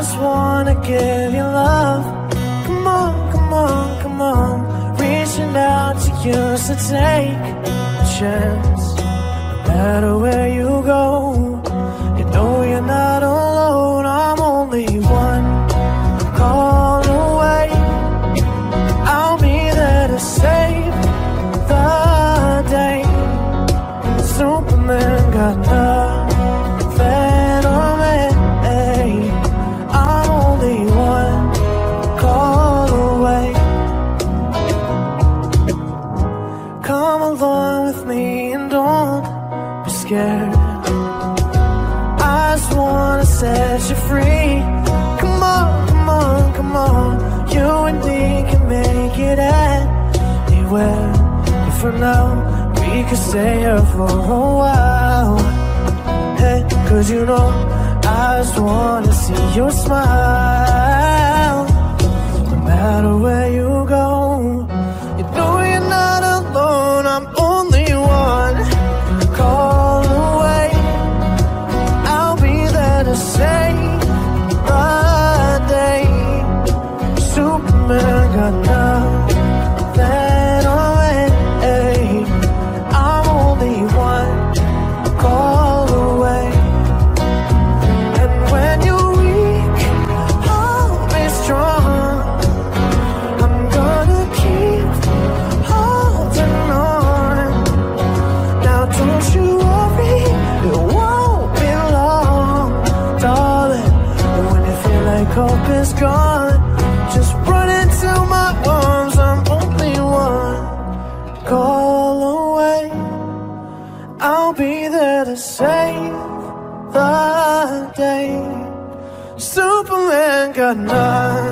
just wanna give you love. Come on, come on, come on. Reaching out to you, so take a chance. No matter where you go You know you're not for now. We could stay here for a while. Hey, cause you know I just wanna see your smile. No matter where you got nothing.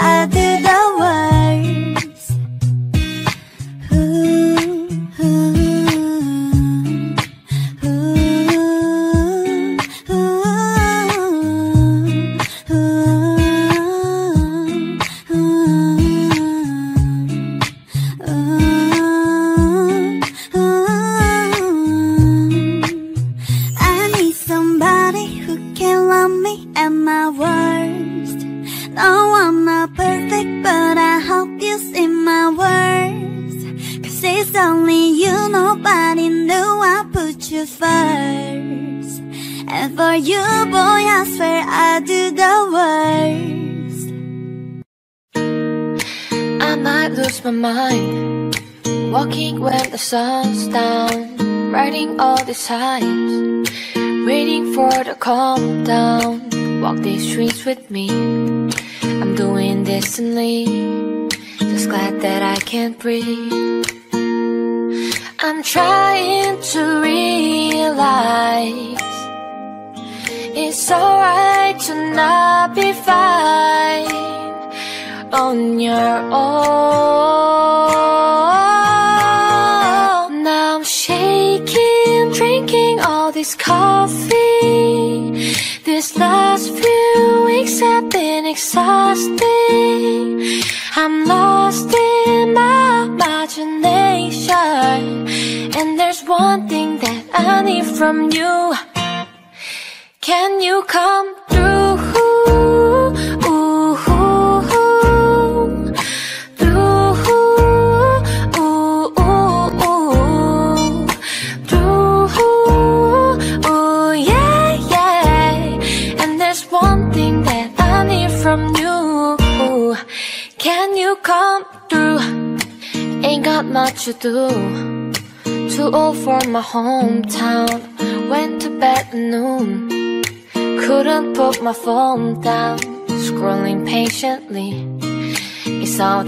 other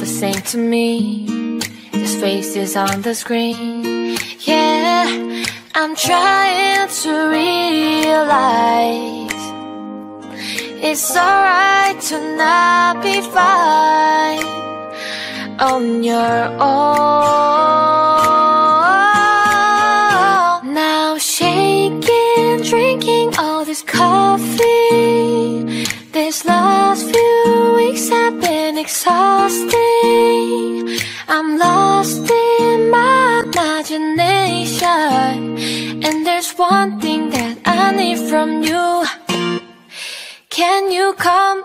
the same to me. This face is on the screen. Yeah, I'm trying to realize it's alright to not be fine on your own. One thing that I need from you. Can you come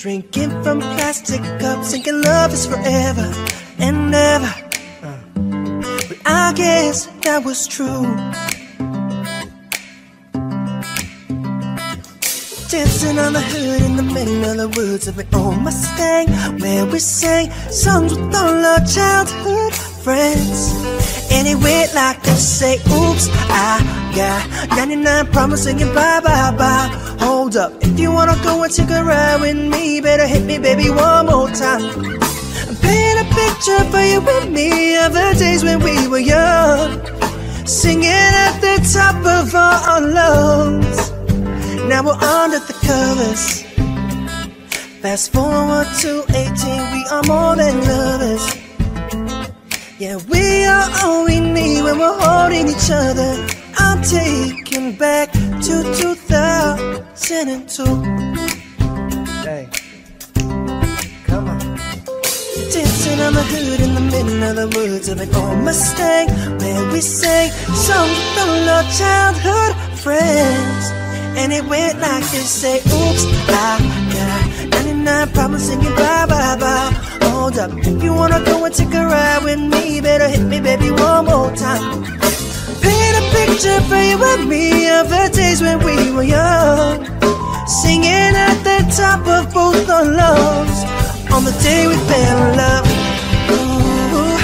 Drinking from plastic cups, thinking love is forever and never. Uh, But I guess that was true. Dancing on the hood in the middle of the woods of an old Mustang, where we sang songs with all our childhood friends. And went like this: Say, oops, I got 99 problems singing bye bye bye. Hold up, if you wanna go and take a ride with me, better hit me, baby, one more time. Paint a picture for you and me of the days when we were young, singing at the top of our lungs. Now we're under the covers. Fast forward to 18, we are more than lovers. Yeah, we are all we need when we're holding each other. I'm taken back to 2002. Hey, come on. Dancing on the hood in the middle of the woods of an old Mustang Where we sang songs all our childhood friends And it went like this, say oops, ah, I got 99 problems singing bye bye bye Hold up, if you wanna go and take a ride with me Better hit me baby one more time Paint a picture for you and me of the days when we were young. Singing at the top of both our lungs on the day we fell in love. Ooh, ooh,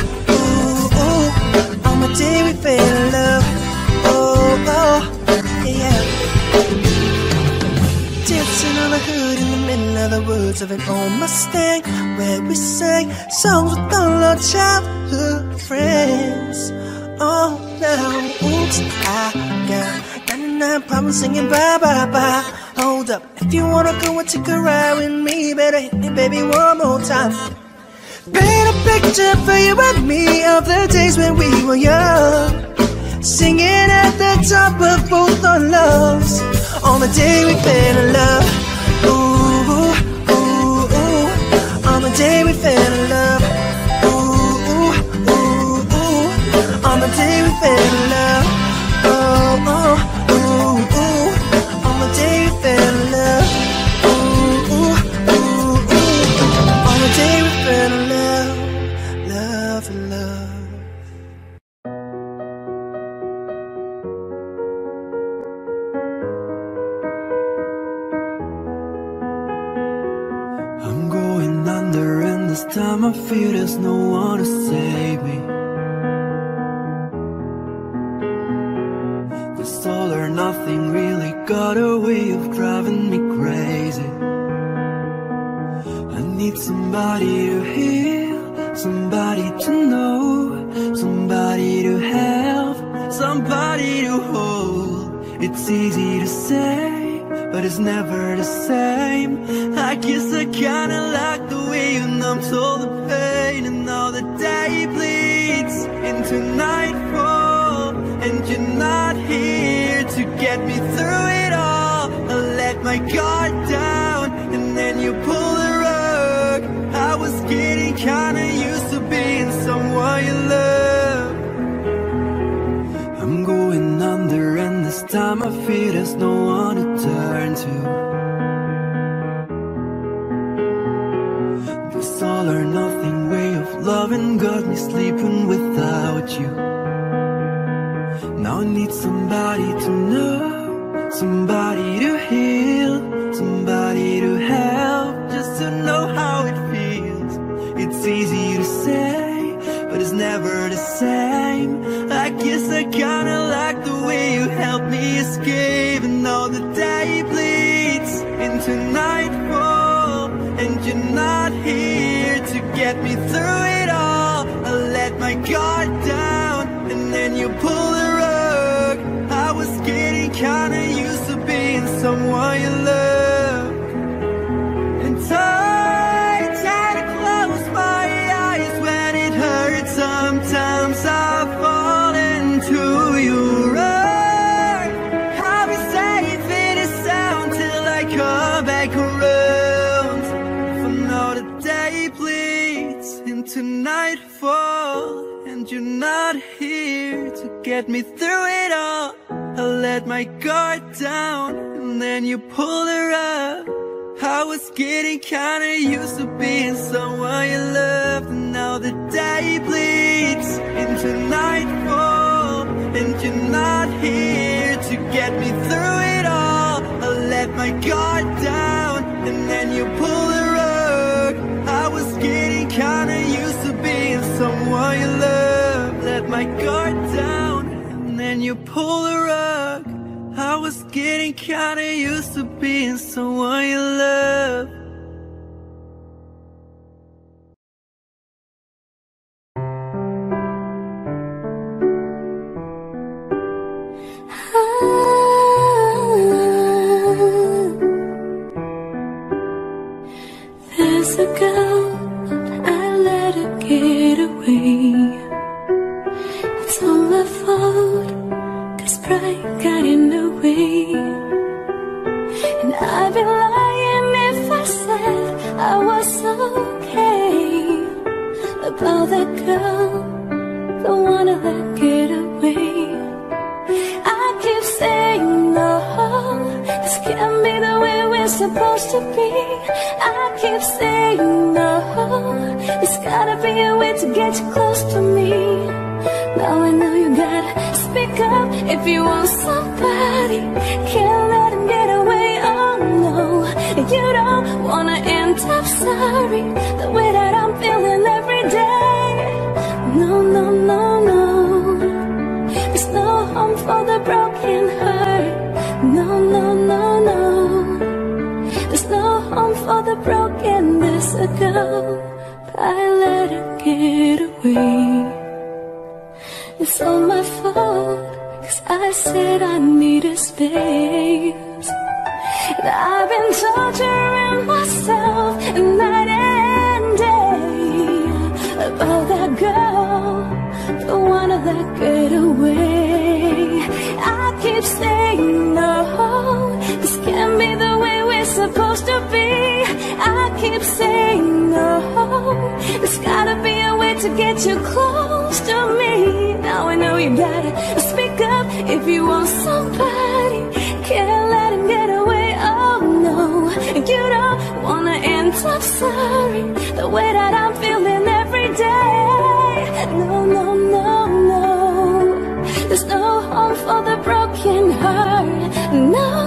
ooh, on the day we fell in love. On in the middle of the woods of an old Mustang Where we sang songs with all our childhood friends. Oh, now, oops, I got 99 problems singing bye, bye, bye. Hold up, if you wanna go and take a ride with me Better hit me, baby, one more time. Paint a picture for you and me Of the days when we were young. Singing at the top of both our lungs On the day we fell in love Ooh, ooh, ooh, On the day we fell in love. Ooh, ooh, ooh On the day we fell in love no one to save me. This all or nothing really got a way of driving me crazy. I need somebody to heal, somebody to know, somebody to have, somebody to hold. It's easy to say, but it's never the same. I guess I kinda like the way you numb all the into nightfall, and you're not here to get me through it all. I let my guard down, and then you pull the rug. I was getting kinda used to being someone you love. I'm going under, and this time I feel there's no one to turn to. This all or nothing way of loving got me sleeping without you. Now I need somebody to know, somebody get me through it all. I let my guard down, and then you pull the rug. I was getting kinda used to being someone you loved, and now the day bleeds into nightfall, and you're not here to get me through it all. I let my guard down, and then you pulled the rug. I was getting kinda used to being someone you loved. Let my guard down, and you pull the rug. I was getting kinda used to being someone you love. Be the way we're supposed to be. I keep saying no, there's gotta be a way to get you close to me. Now I know you got speak up if you want somebody. Can't let him get away, oh no. You don't wanna end up sorry the way that I'm feeling every day. No, no, no, no. There's no home for the broken heart. Home for the broken. A girl, I let her get away. It's all my fault, cause I said I needed space. And I've been torturing supposed to be. I keep saying no, there's gotta be a way to get you close to me. Now I know you gotta speak up if you want somebody. Can't let him get away, oh no. You don't wanna end up sorry the way that I'm feeling every day. No, no, no, no. There's no home for the broken heart. No, no,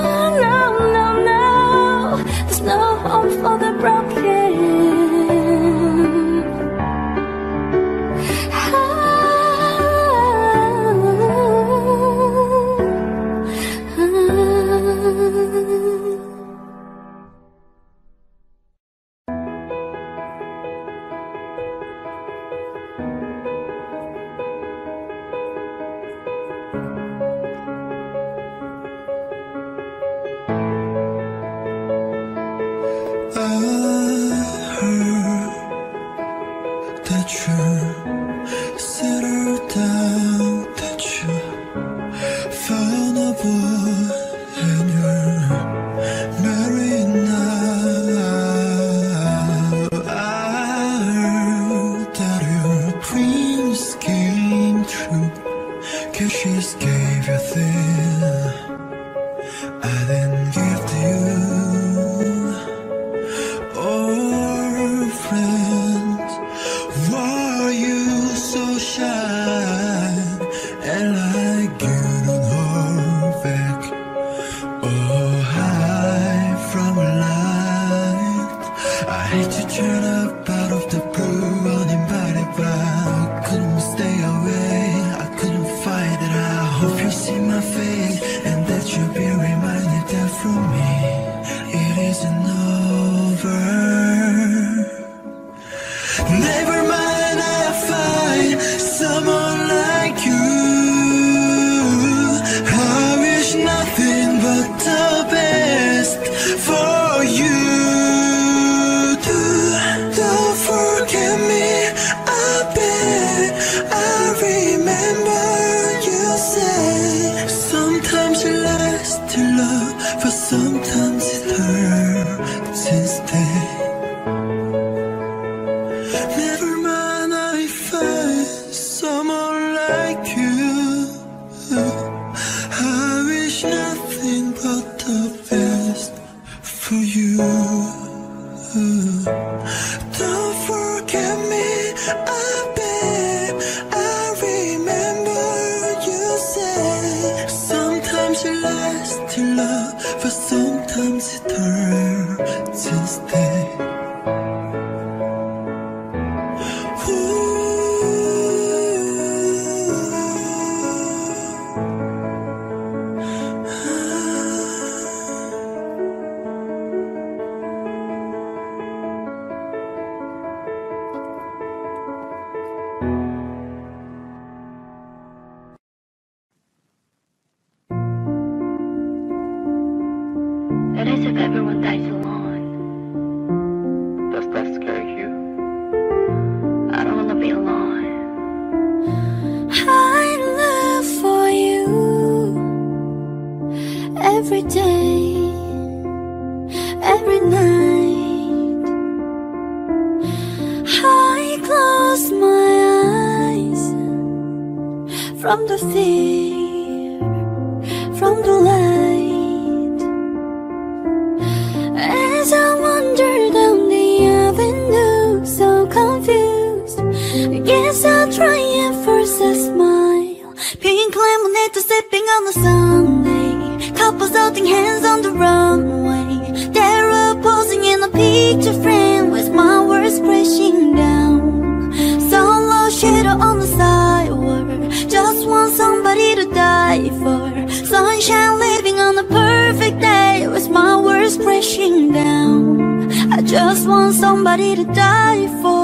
on the Sunday. Couples holding hands on the runway. They're posing in a picture frame with my words crashing down. Solo shadow on the sidewalk. Just want somebody to die for. Sunshine living on a perfect day with my words crashing down. I just want somebody to die for.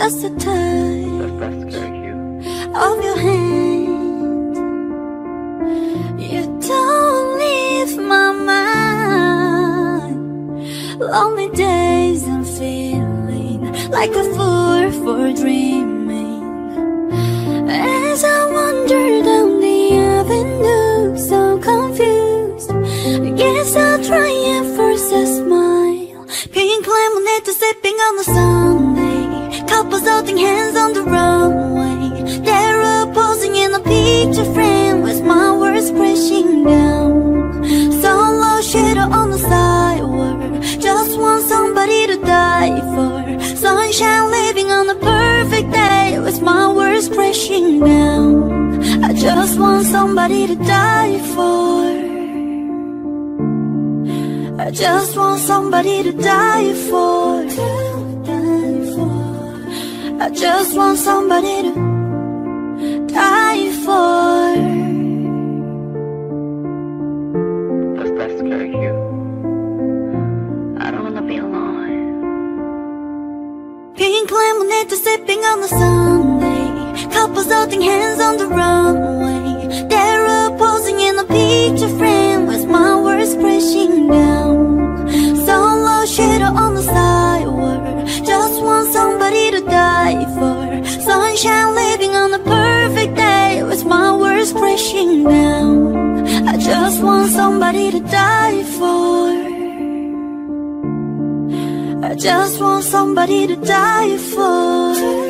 Just a touch Does that scare you? of your hand. You don't leave my mind. Lonely days I'm feeling like a fool for dreaming. As I wander down the avenue, so confused. I guess I'll try and force a smile. Pink lemonade sipping on the Sunday. Holding hands on the runway. They're all posing in a picture frame with my words crashing down. Solo shadow on the sidewalk. Just want somebody to die for. Sunshine living on a perfect day with my words crashing down. I just want somebody to die for. I just want somebody to die for. I just want somebody to die for. Does that scare you? I don't wanna be alone. Pink lemonade sipping on the Sunday. Couples holding hands on the runway. They're all posing in a picture frame with my words crashing down. Sunshine living on a perfect day with my words crashing down. I just want somebody to die for. I just want somebody to die for.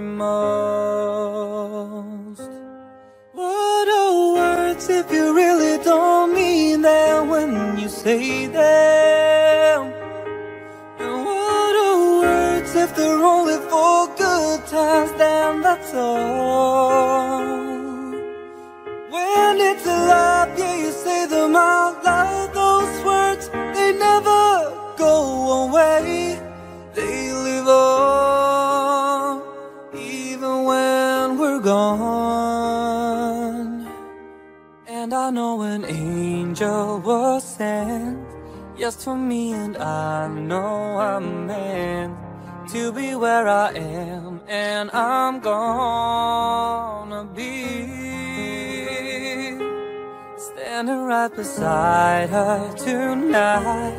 me most? What are words if you really don't mean them when you say them? And what are words if they're only for good times? Then that's all. When it's a lie, yeah, you say them out loud. Those words, they never go away. They live on, And I know an angel was sent just for me, and I know I'm meant to be where I am, and I'm gonna be standing right beside her tonight.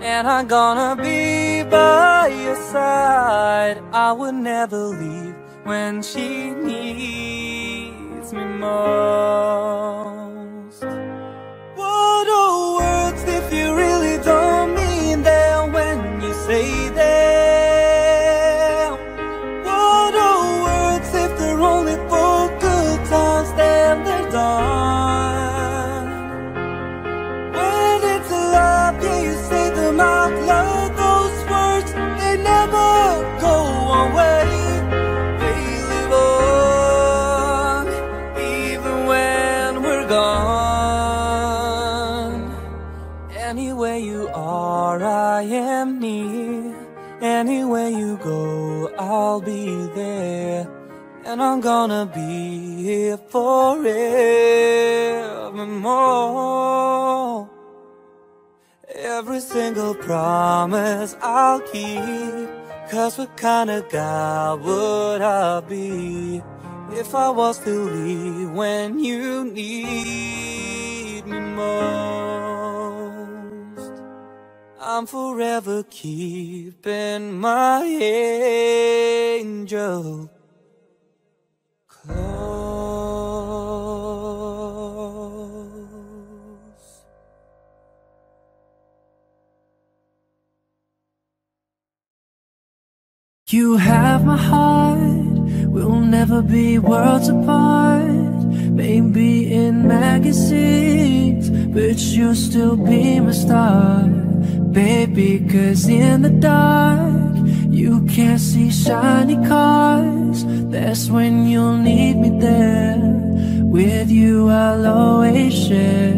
And I'm gonna be by your side. I would never leave when she needs me most. What are words if you really don't mean them when you say them? Anywhere you go, I'll be there. And I'm gonna be here forevermore. Every single promise I'll keep. Cause what kind of guy would I be if I was to leave when you need me most? I'm forever keeping my angel close. You have my heart, we'll never be worlds apart. Maybe in magazines, but you'll still be my star. Baby, cause in the dark, you can't see shiny cars. That's when you'll need me there. With you, I'll always share.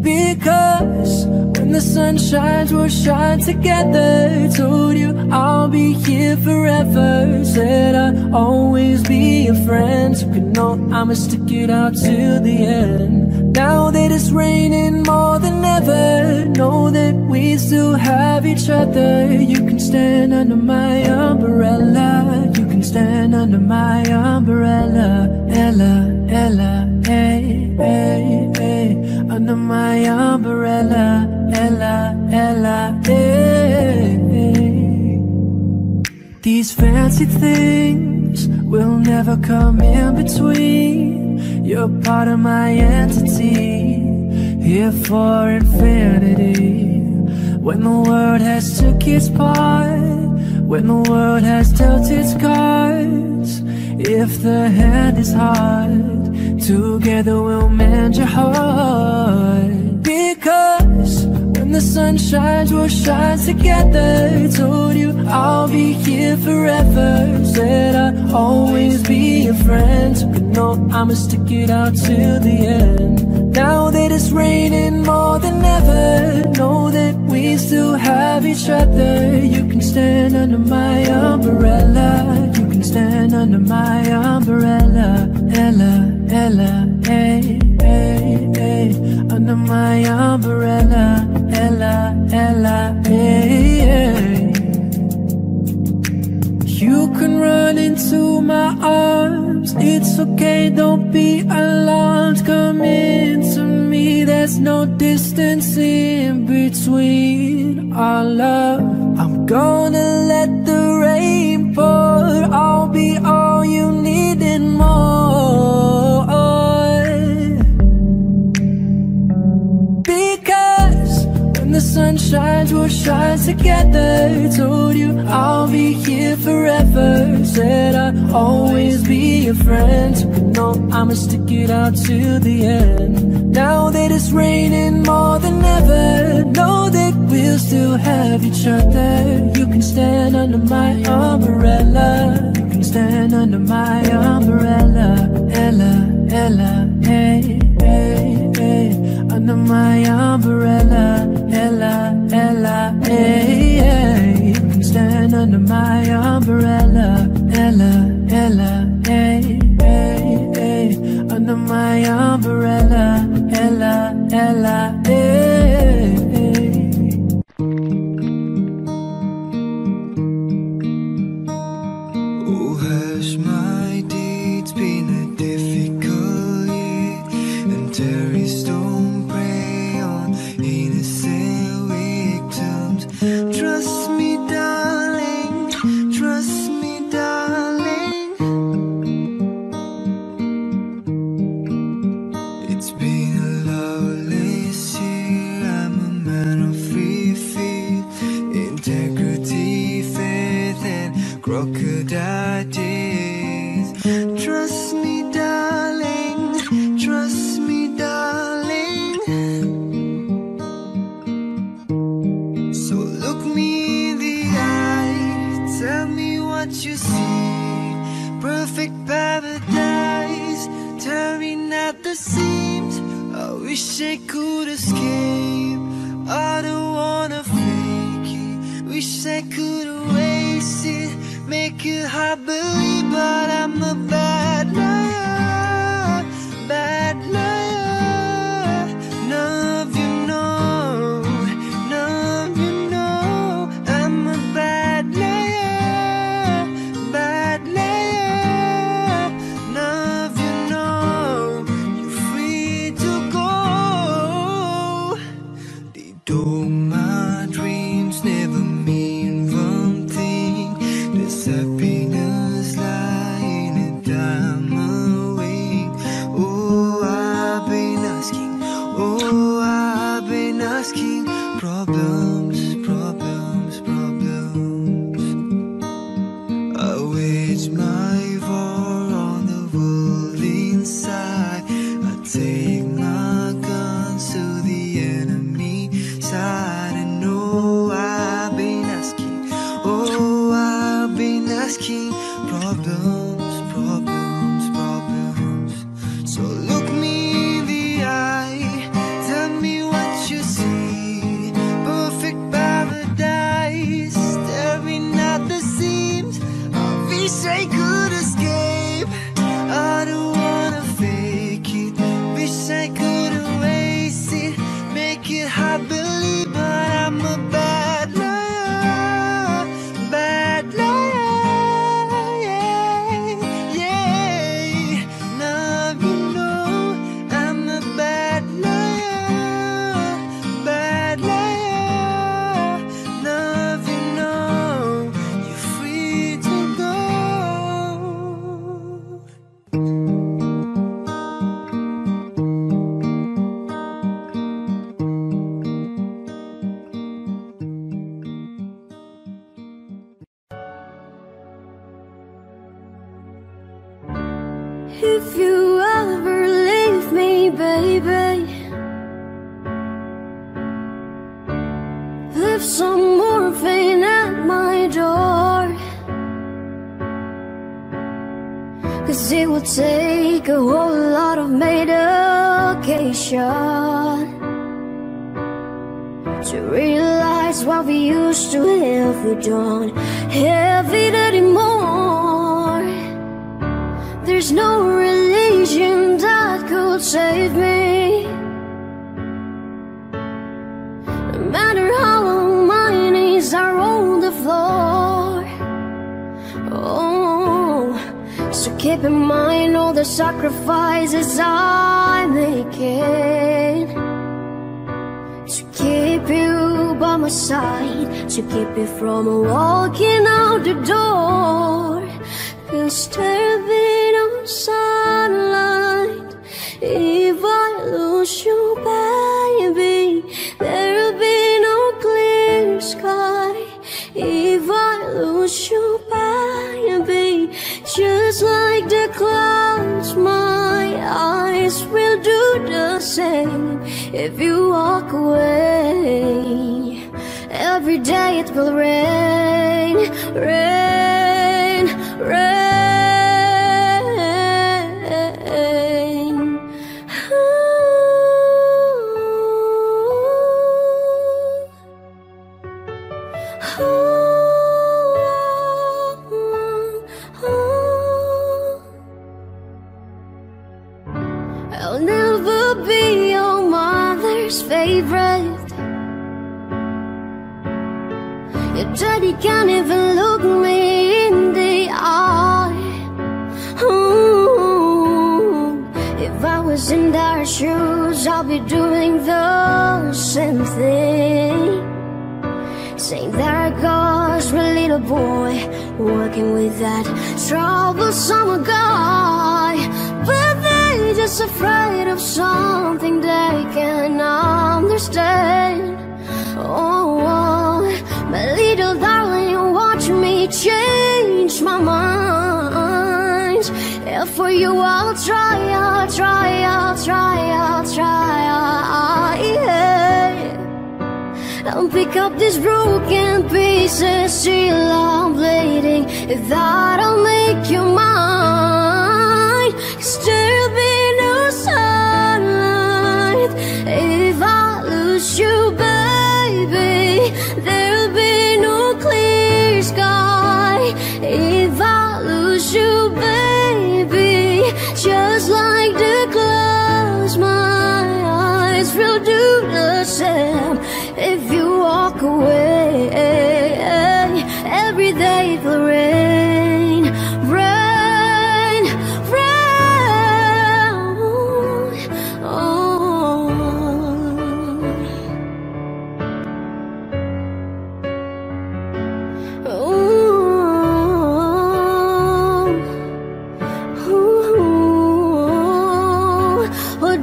Because when the sun shines, we'll shine together. Told you I'll be here forever. Said I'll always be your friend. So you know I'ma stick it out till the end. Now that it's raining more than ever, know that we still have each other. You can stand under my umbrella. You can stand under my umbrella. Ella, Ella, hey, hey, hey. Under my umbrella. Ella, Ella, hey, hey. These fancy things will never come in between. You're part of my entity, here for infinity. When the world has took its part, when the world has dealt its cards, if the hand is hard, together we'll mend your heart. Because when the sun shines, we'll shine together. Told you I'll be here forever. Said I'll always be your friend. Know I'ma stick it out till the end. Now that it's raining more than ever, know that we still have each other. You can stand under my umbrella. You can stand under my umbrella. Ella, Ella, hey, hey, hey. Under my umbrella. Ella, Ella, hey, hey. Can run into my arms. It's okay, don't be alarmed. Come into me, there's no distance in between our love. I'm gonna let the rain pour. I'll be all you need and more. Because when the sun shines, we'll shine together. Told you I'll be here forever. Said I'll always be your friend. Know I'ma stick it out till the end. Now that it's raining more than ever, know that we'll still have each other. You can stand under my umbrella. You can stand under my umbrella. Ella, Ella, hey, hey, hey. Under my umbrella. Ella, Ella, hey, hey. Under my umbrella. Ella, Ella, hey, hey, hey. Under my umbrella. Ella, Ella, hey, Though my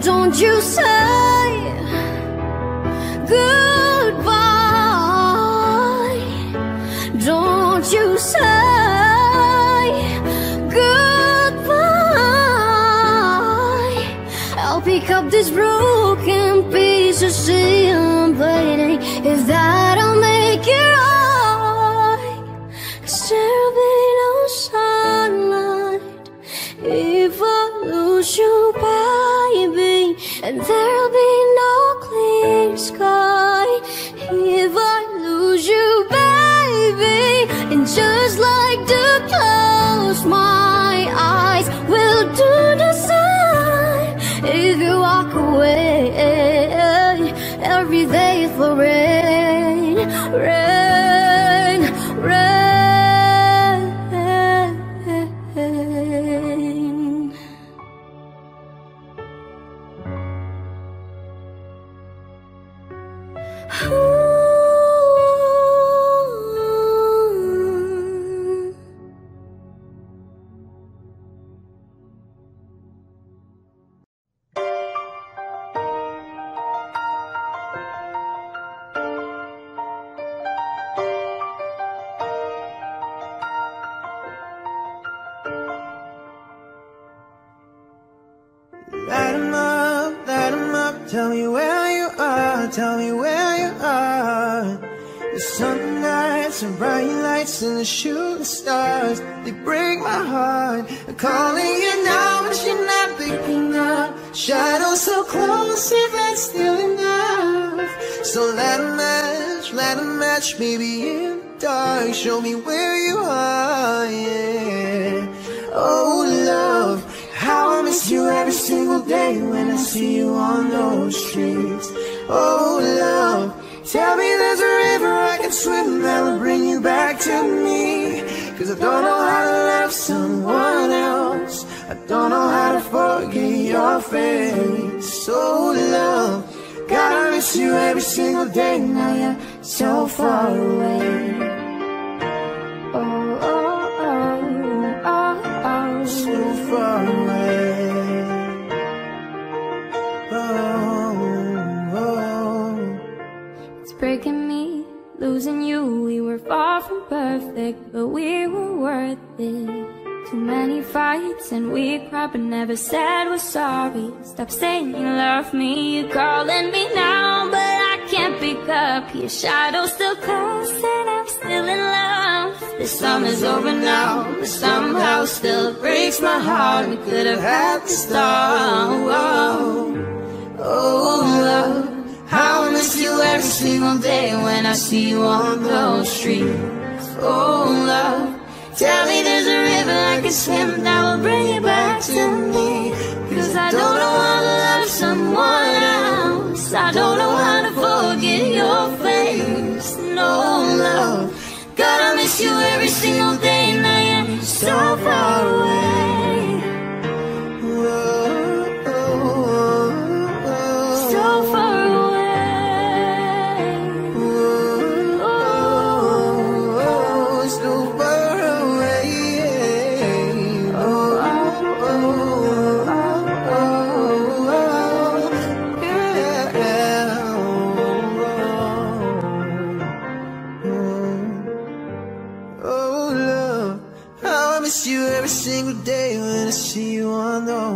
don't you say goodbye? Don't you say goodbye? I'll pick up this broken piece of sea and bleeding if that. Miss you every single day. Now you're so far away. Oh, oh, oh, oh, oh, so far away. Oh, oh, oh. It's breaking me, losing you. We were far from perfect, but we were worth it. Too many fights and we cried, but never said we're sorry. Stop saying you love me, you're calling me now, but I can't pick up. Your shadow still casts and I'm still in love. The summer's over now, but somehow still breaks my heart. We could have had the start. Oh, love, how I miss you every single day when I see you on those streets. Oh, love, tell me there's a river I can swim that will bring you back to me. Cause I don't know how to love someone else. I don't know how to forget your face. No, love, God, I miss you every single day. Now you're so far away.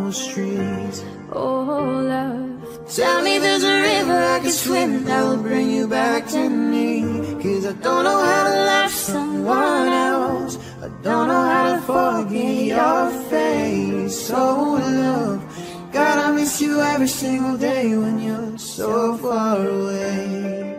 Those streets. Oh, love. Tell me there's a river I can swim that will bring you back to me. Cause I don't know how to love someone else. I don't know how to forget your face. Oh, love, God I miss you every single day when you're so far away.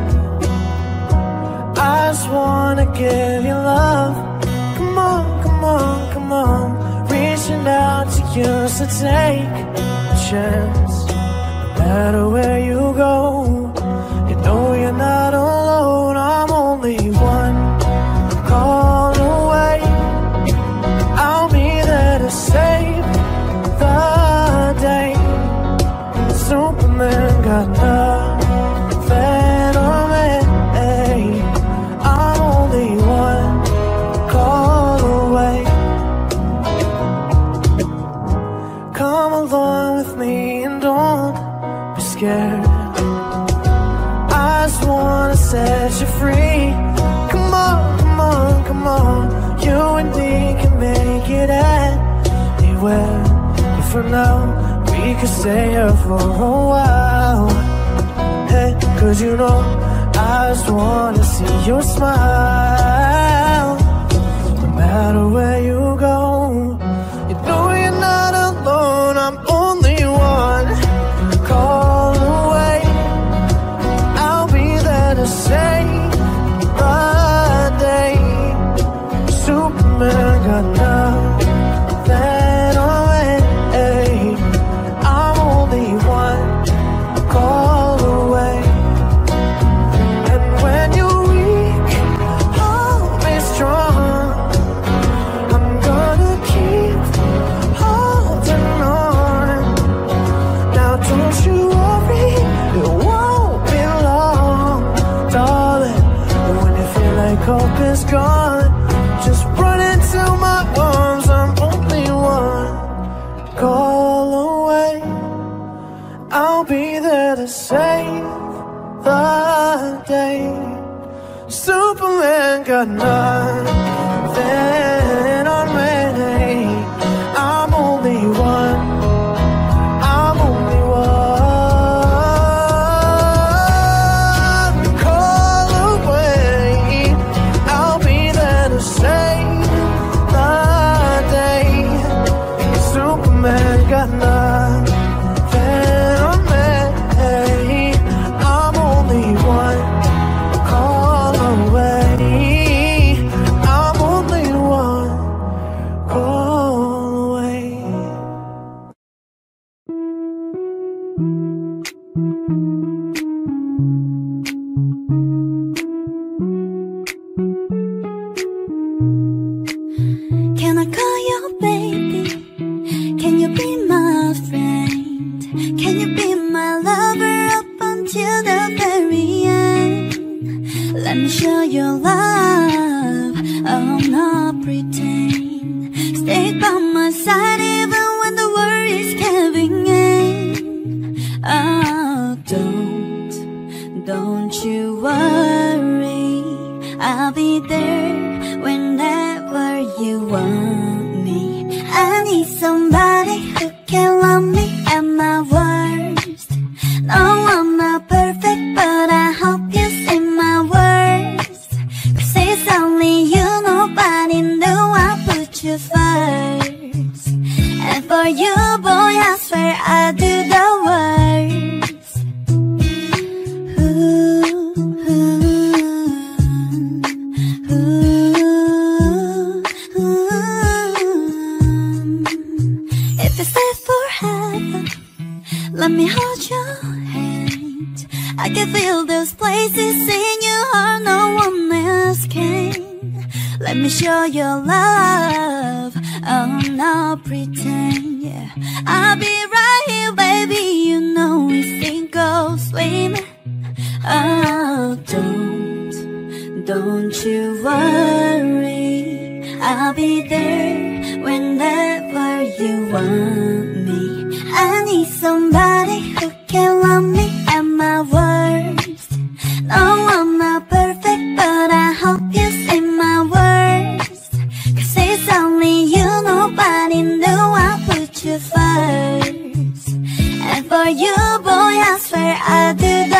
just wanna give you love. Come on, come on, come on. Reaching out to you, so take a chance. No matter where you go You know you're not alone. for now. We could stay here for a while. Hey, cause you know I just wanna see your smile. No matter where you go enough. I swear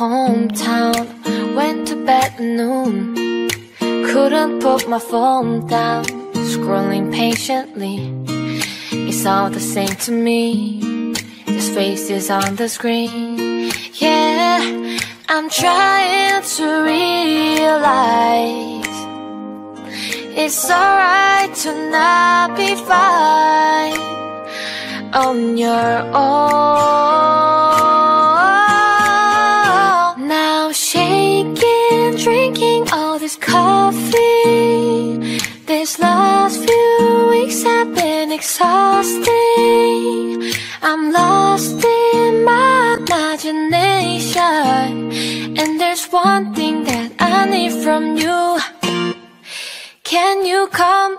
hometown. Went to bed at noon. Couldn't put my phone down. Scrolling patiently. It's all the same to me. Just faces on the screen. Yeah, I'm trying to realize. It's alright to not be fine on your own. Exhausting. I'm lost in my imagination. And there's one thing that I need from you. Can you come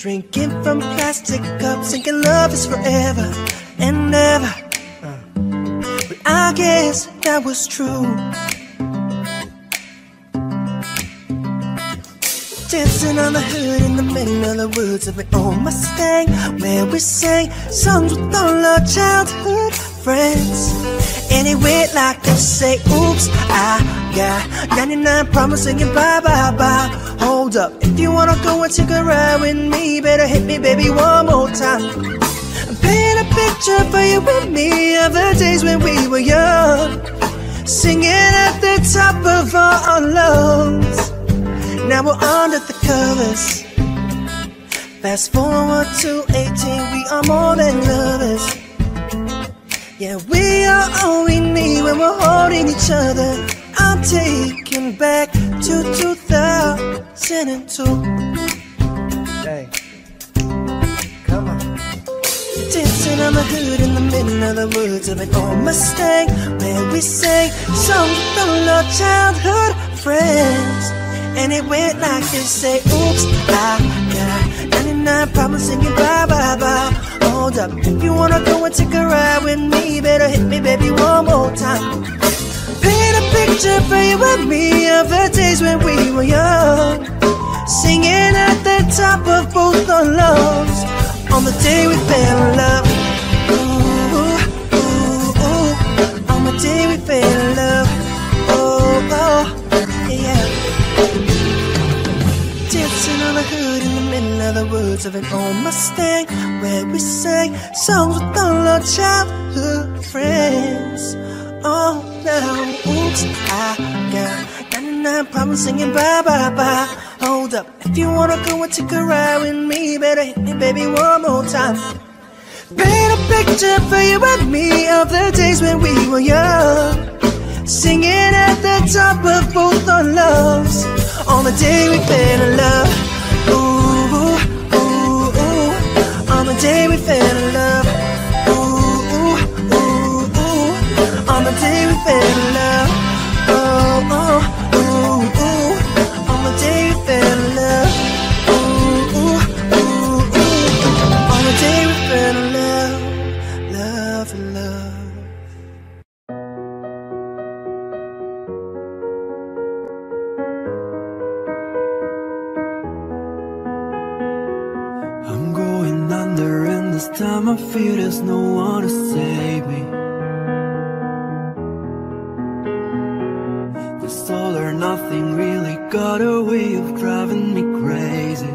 Drinking from plastic cups, thinking love is forever and never. Uh, But I guess that was true. Dancing on the hood in the middle of the woods of an old Mustang, where we sang songs with all our childhood friends. Anyway, like to say, oops, I got 99 problems singing bye bye bye. Hold up, if you wanna go and take a ride with me, better hit me, baby, one more time. Paint a picture for you and me of the days when we were young, singing at the top of our lungs. Now we're under the covers. Fast forward to 18, we are more than lovers. Yeah, we are all we need when we're holding each other. I'm taken back to 2002. Hey, come on. Dancing on the hood in the middle of the woods of an old Mustang Where we sang songs with all our childhood friends And it went like this, say, oops, I got 99 problems singing bye, bye, bye Hold up, if you wanna go and take a ride with me Better hit me, baby, one more time. Paint a picture for you and me Of the days when we were young. Singing at the top of both our lungs On the day we fell in love. Ooh, ooh, ooh On the day we fell in love the middle of an old Mustang Where we sang songs with all our childhood friends. Oh, now, oops, I got 99 problems singing bye, bye, bye. Hold up, if you wanna go and take a ride with me Better hit me, baby, one more time. Paint a picture for you and me Of the days when we were young. Singing at the top of both our lungs On the day we fell in love. Ooh, day we fell in love. Ooh, ooh, ooh, ooh. On the day we fell in love I feel there's no one to save me. This all or nothing really got a way of driving me crazy.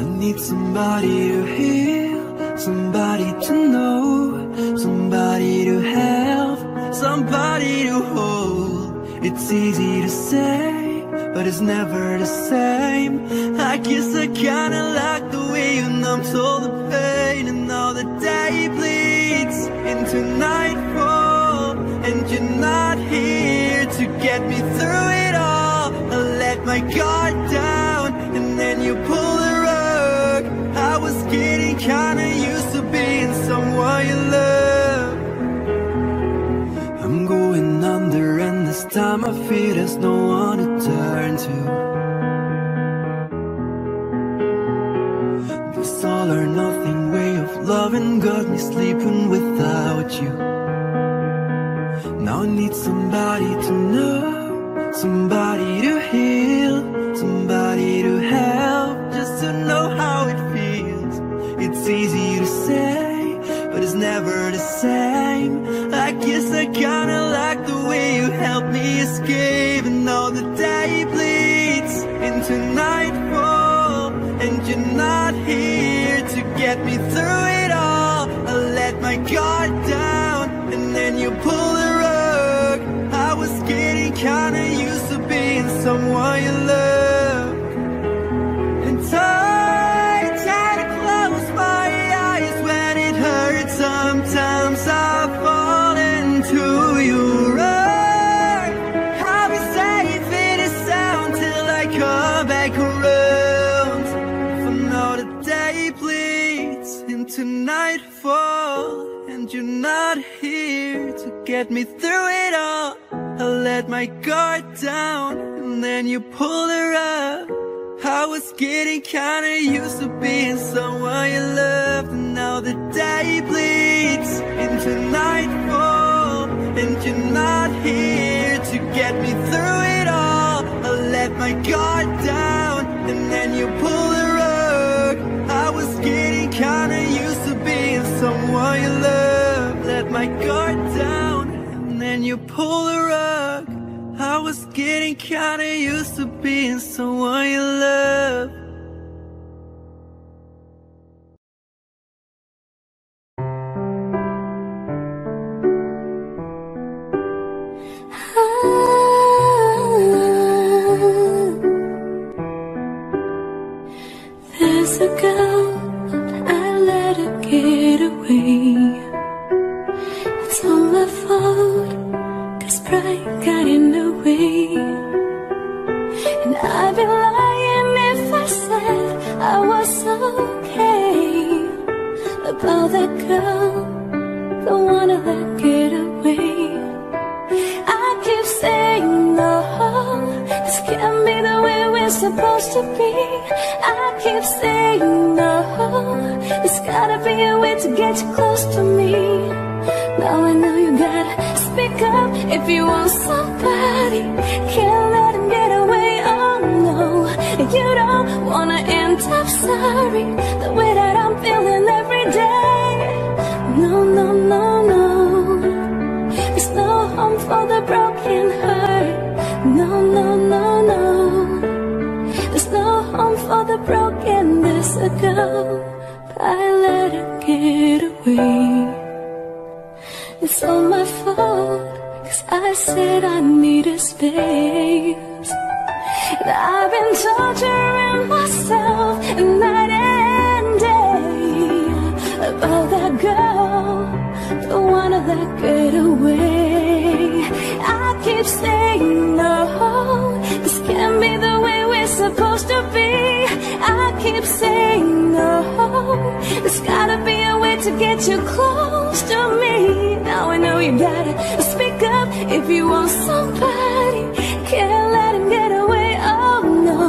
I need somebody to heal, somebody to know, somebody to help, somebody to hold. It's easy to say, but it's never the same. I guess I kinda like the you numb all the pain and all the day bleeds into nightfall, and you're not here to get me through it all. I let my guard down, and then you pull the rug. I was getting kinda used to being someone you love. I'm going under, and this time I feel there's no one to turn to. Loving got me sleeping without you. Now I need somebody to know, somebody to heal, somebody to help, just to know how it feels. It's easy to say, but it's never the same. I guess I kinda like the way you help me escape, and all the day bleeds into nightfall, and you're not here to get me through someone you love. And I try to close my eyes when it hurts. Sometimes I fall into your arms. I'll be safe in the sound till I come back around. For now the day bleeds into nightfall, and you're not here to get me through it all. I let my guard down, and then you pull the rug. I was getting kinda used to being someone you loved And now the day bleeds into nightfall And you're not here to get me through it all. I let my guard down and then you pull the rug I was getting kinda used to being someone you loved Let my guard down and then you pull the rug I was getting kinda used to being someone you love. Supposed to be. I keep saying no, there's gotta be a way to get you close to me. Now I know you gotta speak up if you want somebody. Can't let him get away, oh no. You don't wanna end up sorry the way that I'm feeling every day. No, no, no, no. There's no home for the broken heart. No, no, no, no. Home for the broken. A girl, I let her get away. It's all my fault, cause I said I needed space. And I've been torturing myself night and day about that girl, the one I let get away. Supposed to be. I keep saying no, there's gotta be a way to get you close to me. Now I know you gotta speak up if you want somebody. Can't let him get away, oh no.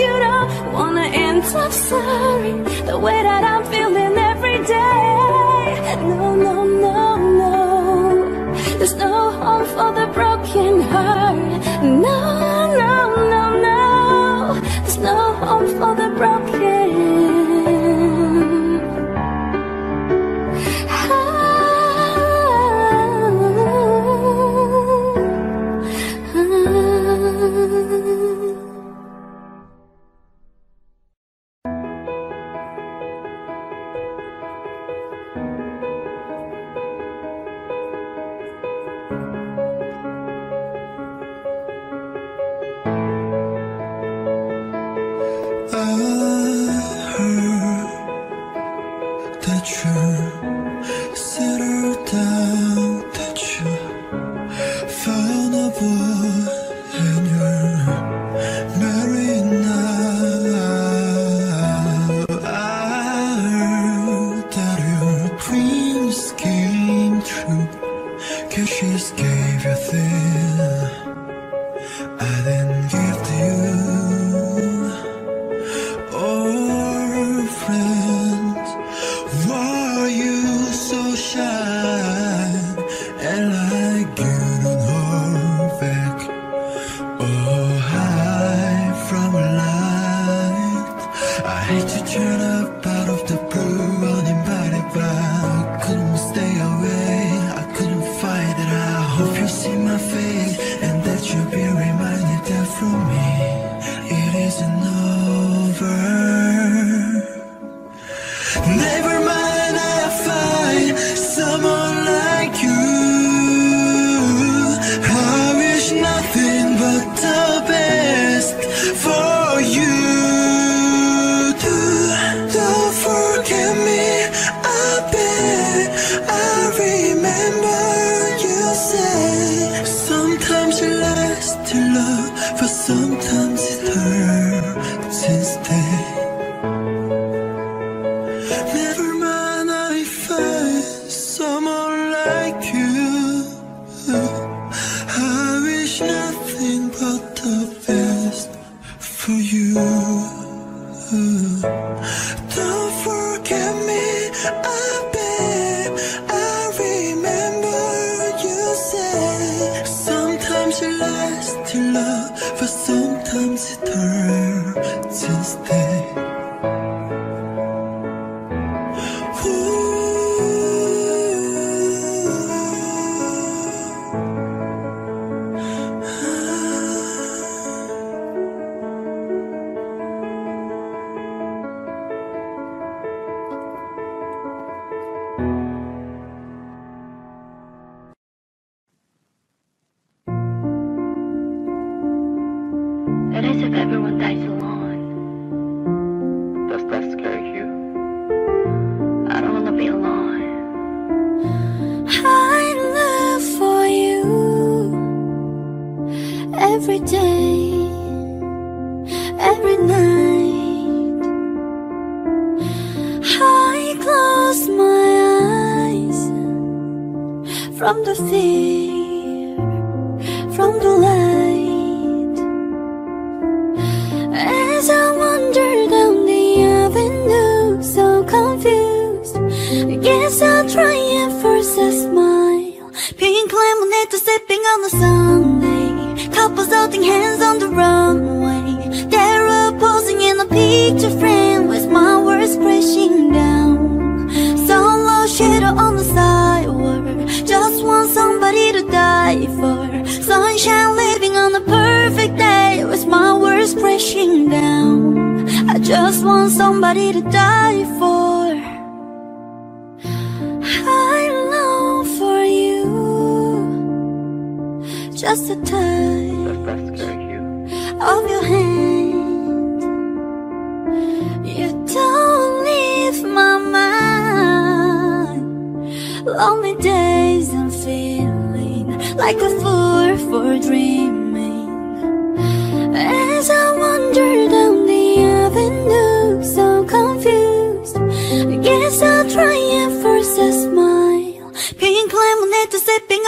You don't wanna end up sorry the way that I'm feeling every day. No, no, no, no. There's no home for the broken heart. No, for the broken. Somebody to die for. I long for you. Just a touch Does that scare you? of your hand. You don't leave my mind. Lonely days I'm feeling like a fool for dreaming.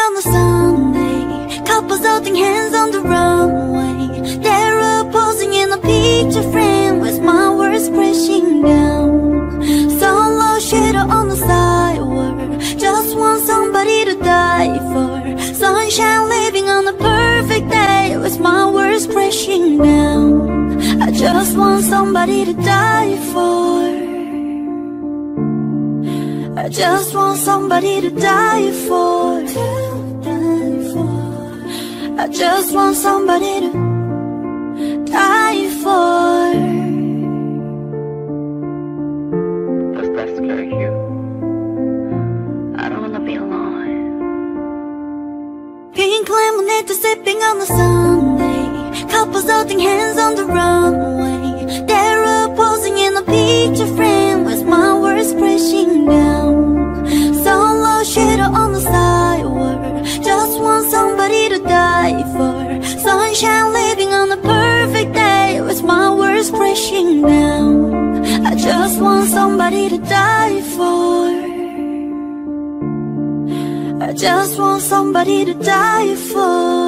On the Sunday. Couples holding hands on the runway. They're all posing in a picture frame with my words crashing down. Solo shadow on the sidewalk. Just want somebody to die for. Sunshine living on a perfect day with my words crashing down. I just want somebody to die for. I just want somebody to die for. Just want somebody to die for. Somebody to die for. I just want somebody to die for.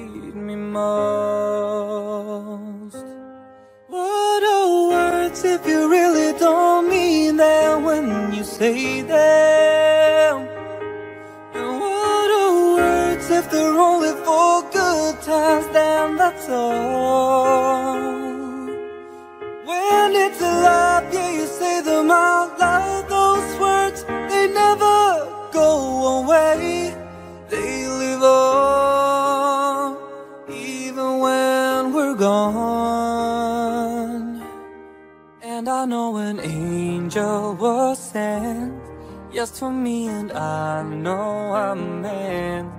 most? What are words if you really don't mean them when you say them? And what are words if they're only for good times? Then that's all. When it's a lie, yeah, you say them out loud. Those words, they never go away. They live on, gone. And I know an angel was sent just for me, and I know I'm meant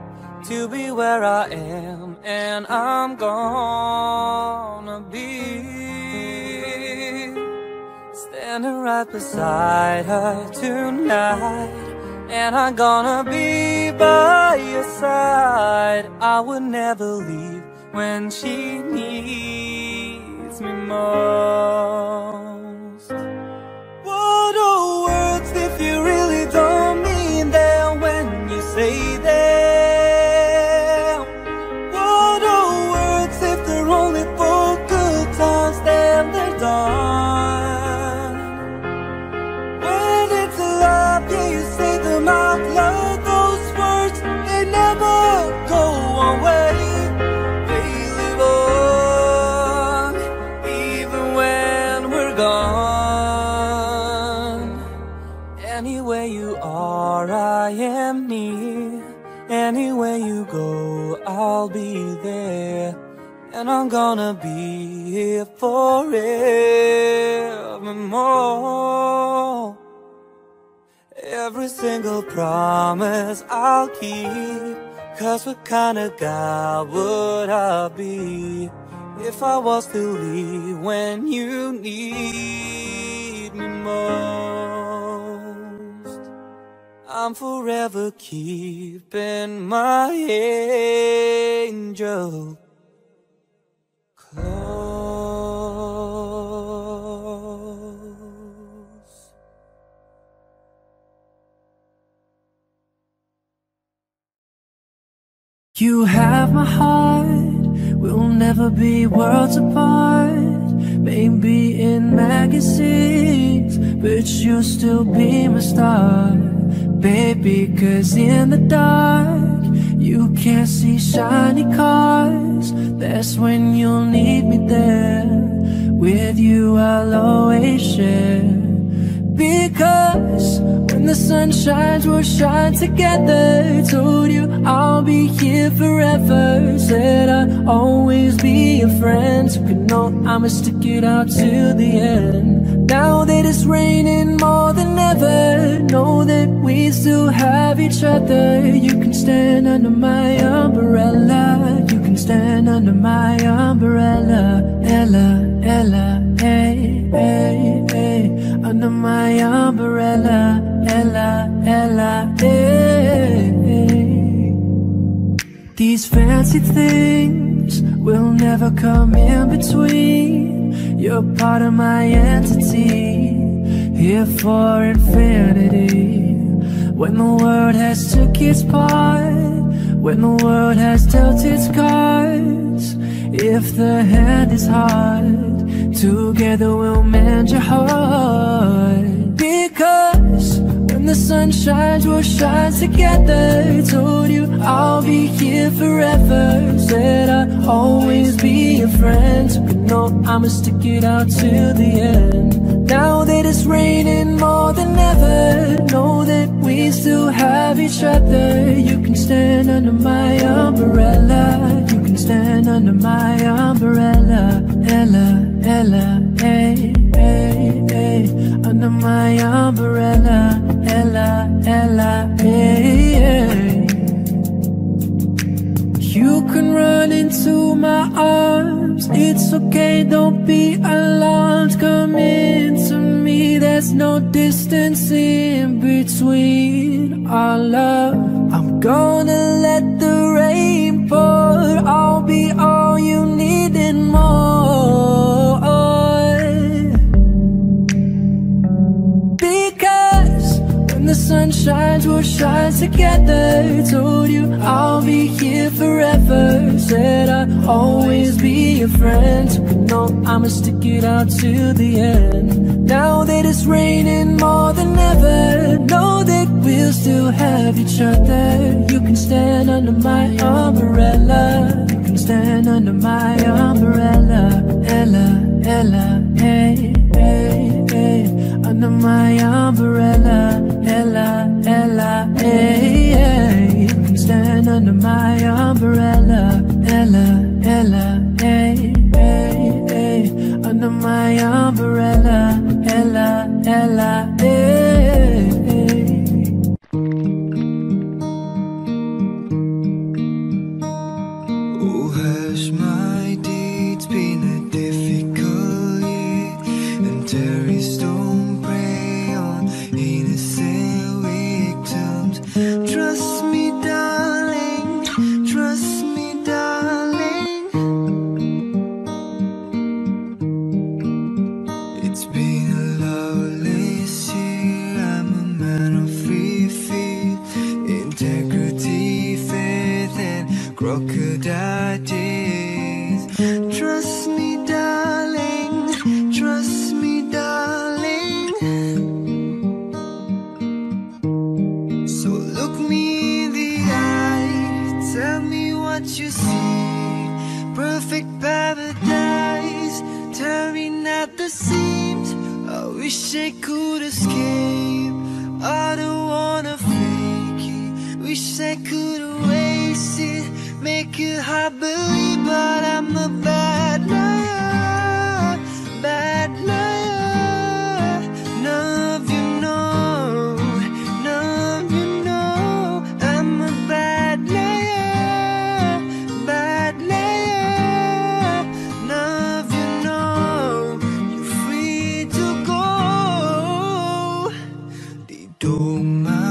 to be where I am, and I'm gonna be standing right beside her tonight. And I'm gonna be by your side. I would never leave when she needs me most. What are words if you really don't mean them when you say them? And I'm gonna be here forevermore. Every single promise I'll keep. Cause what kind of guy would I be if I was to leave when you need me most? I'm forever keeping my angel close. You have my heart, we'll never be worlds apart. Maybe in magazines, but you'll still be my star. Baby, cause in the dark, you can't see shiny cars. That's when you'll need me there. With you, I'll always share. Because when the sun shines, we'll shine together. Told you I'll be here forever. Said I'll always be your friend. So you know I'ma stick it out till the end. Now that it's raining more than ever, know that we still have each other. You can stand under my umbrella. You can stand under my umbrella. Ella, Ella, hey, hey, hey. Under my umbrella. Ella, Ella, hey, hey. These fancy things will never come in between. You're part of my entity, here for infinity. When the world has took its part, when the world has dealt its cards, if the hand is hard, together we'll mend your heart. Because when the sun shines, we'll shine together. Told you I'll be here forever. Said I'll always be your friend. Know I'ma stick it out till the end. Now that it's raining more than ever, know that we still have each other. You can stand under my umbrella. You can stand under my umbrella. Ella, Ella, hey, hey, hey. Under my umbrella. Ella, Ella, hey, hey. Run into my arms. It's okay, don't be alarmed. Come into me, there's no distance in between our love. I'm gonna let the rain pour. I'll be all you need and more. Shines, we'll shine together. Told you I'll be here forever. Said I'll always be your friend. Know I'ma stick it out till the end. Now that it's raining more than ever, know that we'll still have each other. You can stand under my umbrella. You can stand under my umbrella. Ella, Ella, hey, hey. Under my umbrella. Ella, Ella, hey, hey. You can stand under my umbrella. Ella, Ella, hey, hey, hey. Under my umbrella. Ella, Ella, hey, hey. Do my.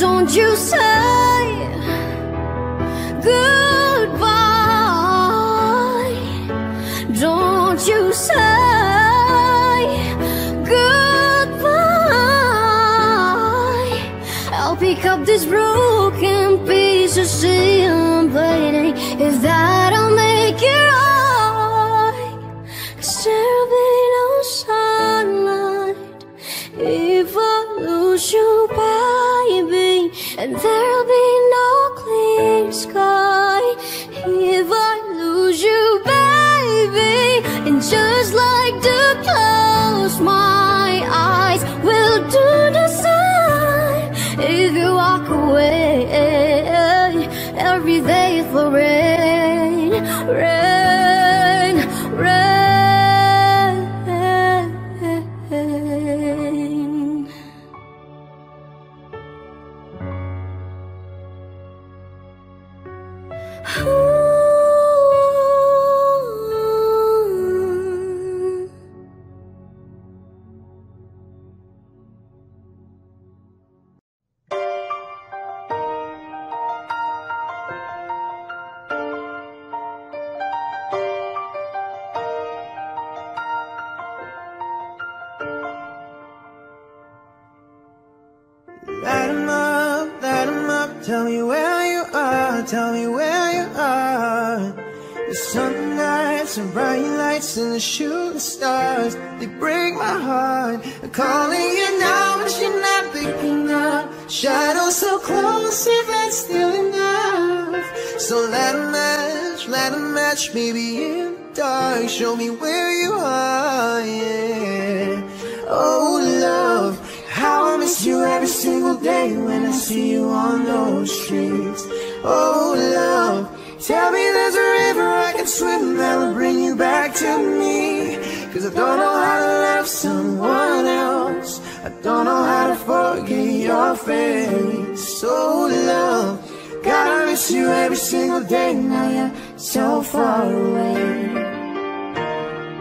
don't you say goodbye? Don't you say goodbye? I'll pick up this rose. So far away.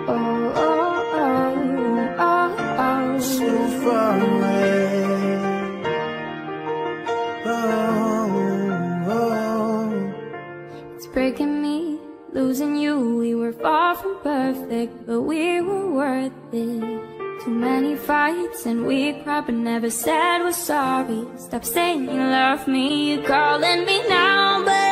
Oh, oh, oh, oh, oh. so far away. Oh, oh. It's breaking me, losing you. We were far from perfect, but we were worth it. Too many fights and we cried, but never said we're sorry. Stop saying you love me, you're calling me now, but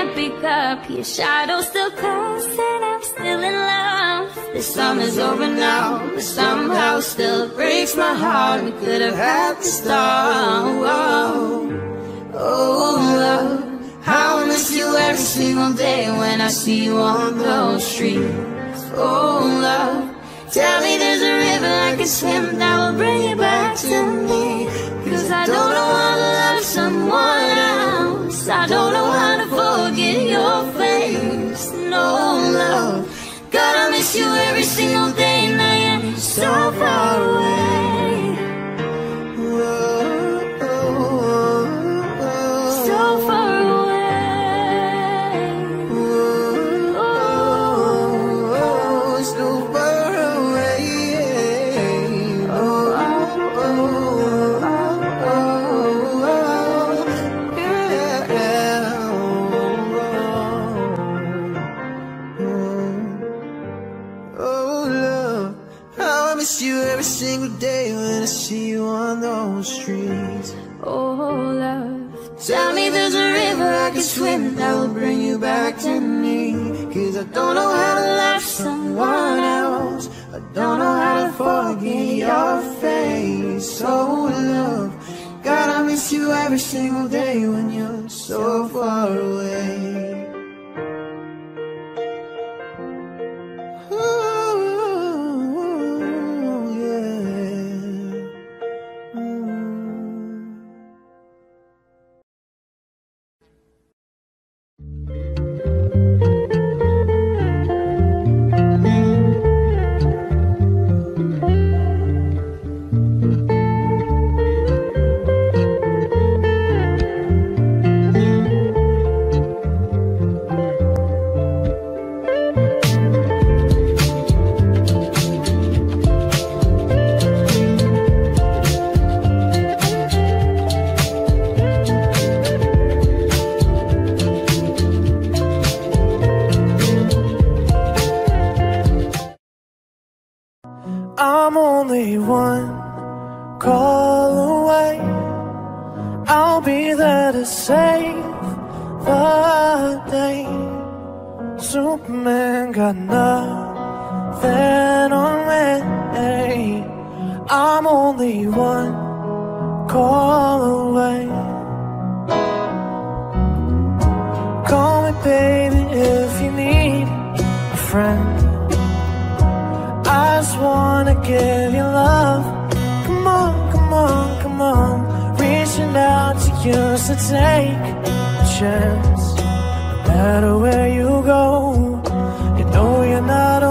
can't pick up. Your shadow still casts, and I'm still in love. The summer's over now, but somehow still breaks my heart. We could have had the start. Whoa. Oh, love, how I miss you every single day when I see you on those streets. Oh, love, tell me there's a river I can swim that will bring you back to me. Cause I don't know how to love someone else. I don't No, love, gotta miss you every single day. Now you're so far away. On those streets. Oh, love. Tell me there's a river I can swim that will bring you back to me. Cause I don't know how to love someone else. I don't know how to forget your face. Oh, love, God, I miss you every single day when you're so far away. I'm only one call away. I'll be there to save the day. Superman got nothing on me. I'm only one call away. Call me, baby, if you need a friend. Wanna give you love. Come on, come on, come on. Reaching out to you, so take a chance. No matter where you go, you know you're not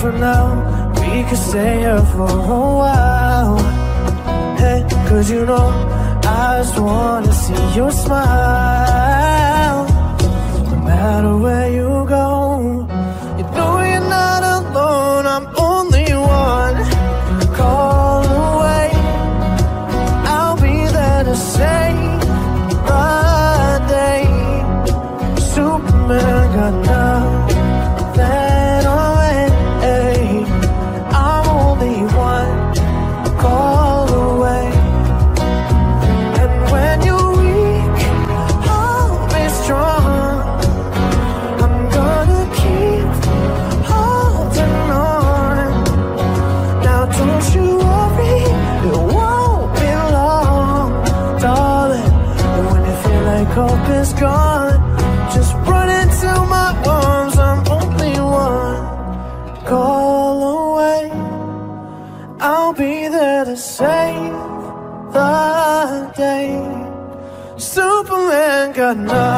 for now. We could stay here for a while. Hey, cause you know I just wanna see your smile. No matter where you enough.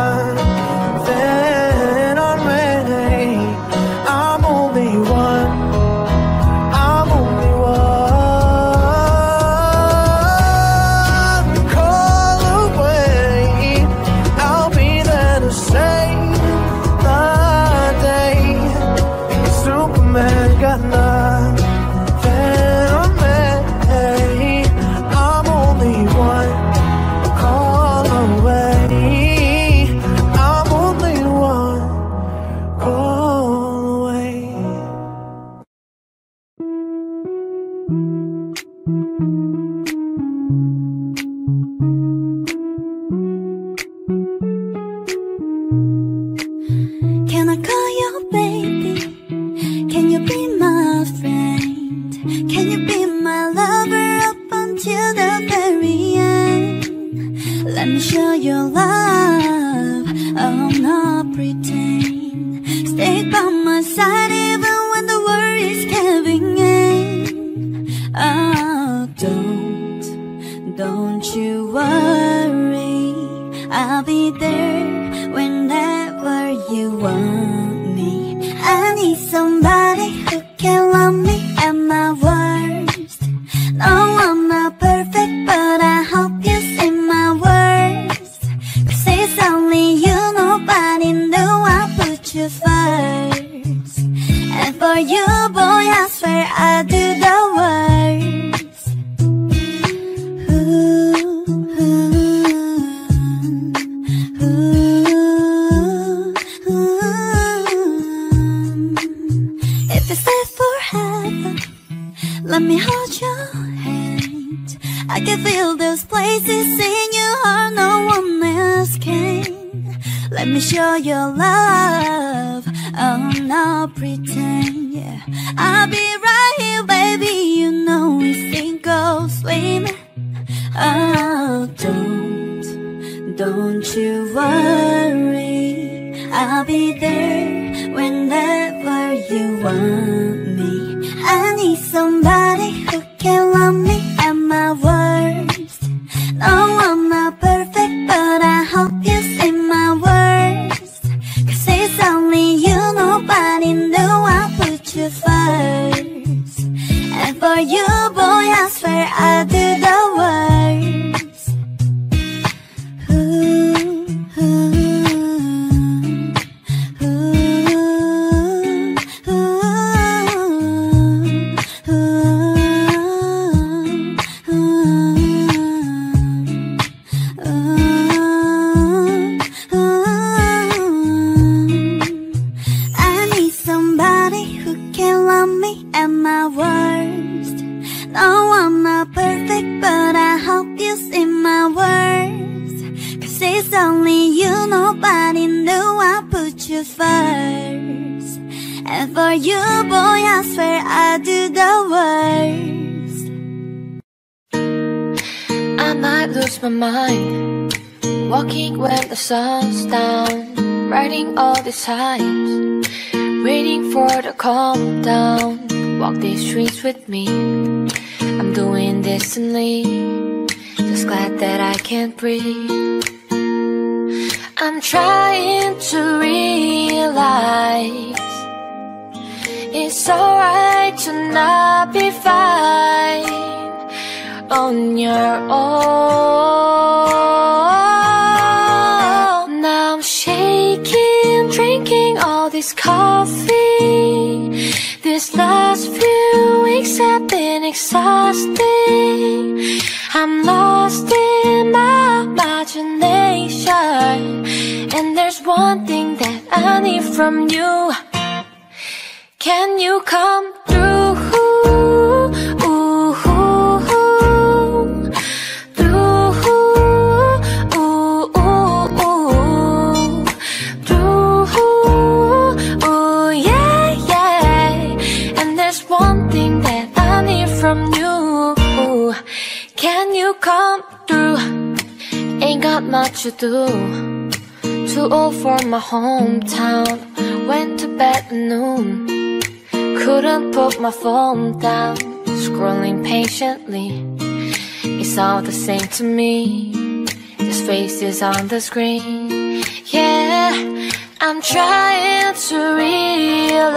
It's all the same to me. This face is on the screen. Yeah, I'm trying to realize.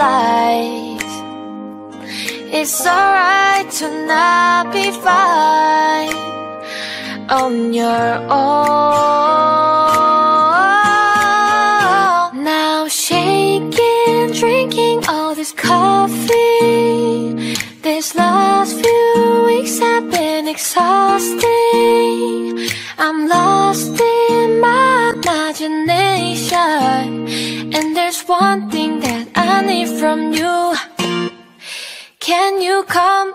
It's alright to not be fine on your own. One thing that I need from you. Can you come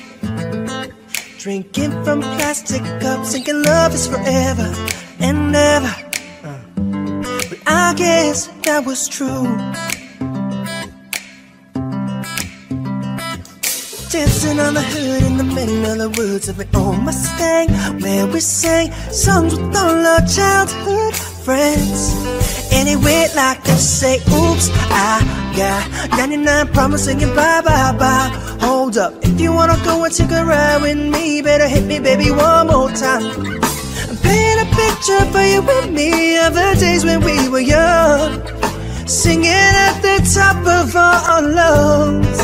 Drinking from plastic cups, thinking love is forever and never. Uh, But I guess that was true. Dancing on the hood in the middle of the woods of an old Mustang, where we sang songs with all our childhood friends. And went like this: say, "Oops, I got 99 problems singing bye bye bye." Hold up, if you wanna go and take a ride with me, better hit me, baby, one more time. Paint a picture for you and me of the days when we were young, singing at the top of our lungs.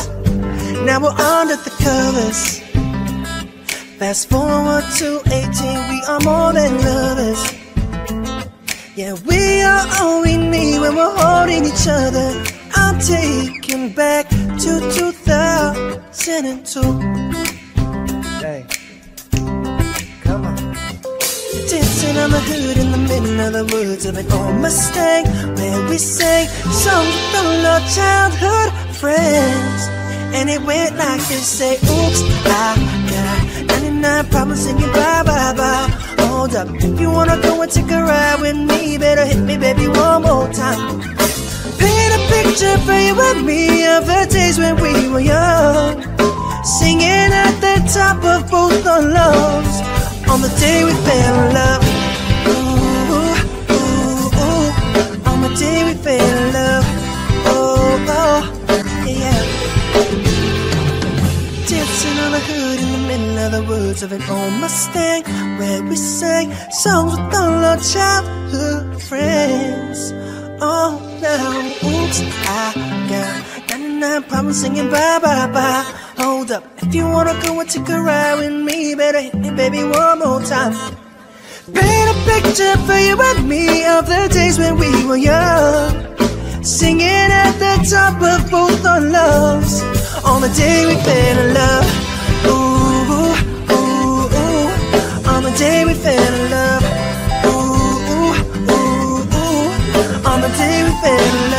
Now we're under the covers. Fast forward to 18, we are more than lovers. Yeah, we are all we need when we're holding each other. I'm taken back to 2002. Hey, come on. Dancing on the hood in the middle of the woods of an old Mustang Where we sang songs all our childhood friends And it went like this, say, oops, ah, I got 99 problems singing bye, bye, bye Hold up, if you wanna go and take a ride with me Better hit me, baby, one more time. Paint a picture for you and me Of the days when we were young. Singing at the top of both our lungs On the day we fell in love. Ooh, ooh, ooh. On the day we fell in love Dancing on the hood in the middle of the woods of an old Mustang Where we sang songs with all our childhood friends. Oh, now, oops, ah, I got 99 problems singing bye, bye, bye Hold up, if you wanna go and take a ride with me Better hit me, baby, one more time. Paint a picture for you and me of the days when we were young. Singing at the top of both our lungs on the day we fell in love. Ooh, ooh, ooh, ooh. On the day we fell in love. Ooh, ooh, ooh, ooh. On the day we fell in love.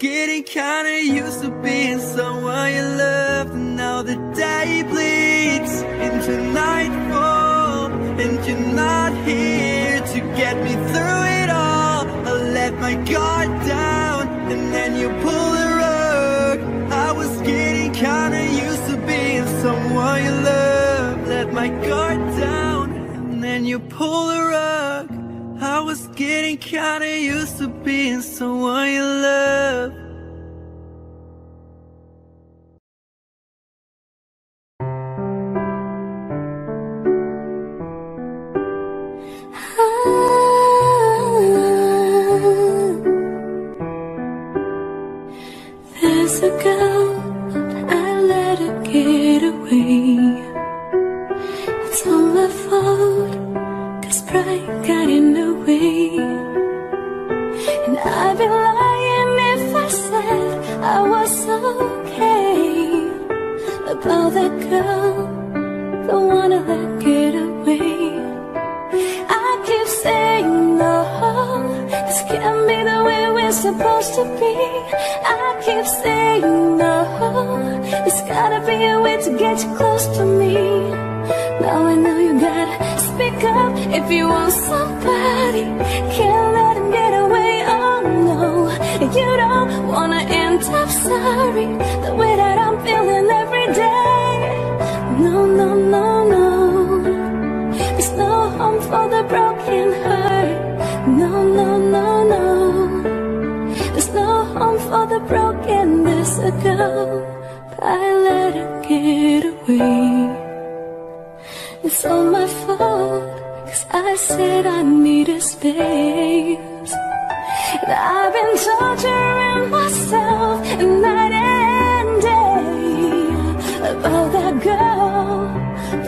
Getting kinda used to being someone you loved, and now the day bleeds into nightfall, and you're not here to get me through it all. I let my guard down, and then you pull the rug. I was getting kinda used to being someone you love. Let my guard down, and then you pull the rug. I was getting kinda used to being someone you love. Supposed to be. I keep saying no, there's gotta be a way to get you close to me. Now I know you gotta speak up if you want somebody. Can't let him get away, oh no. You don't wanna end up sorry the way that I'm feeling every day. No, no, no, no. There's no home for the broken the brokenness ago, I let it get away. It's all my fault, cause I said I needed space. And I've been torturing myself night and day about that girl,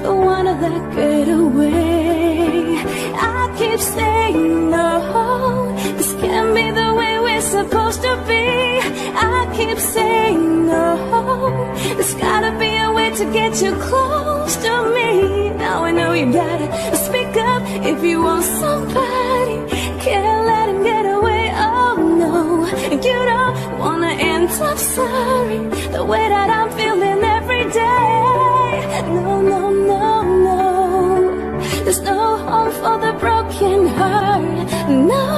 the one that get away. I keep saying no, this can't be the way we're supposed to be. Keep saying no. There's gotta be a way to get you close to me. Now I know you gotta speak up if you want somebody. Can't let him get away. Oh no, you don't wanna end up sorry. The way that I'm feeling every day. No, no, no, no. There's no home for the broken heart. No,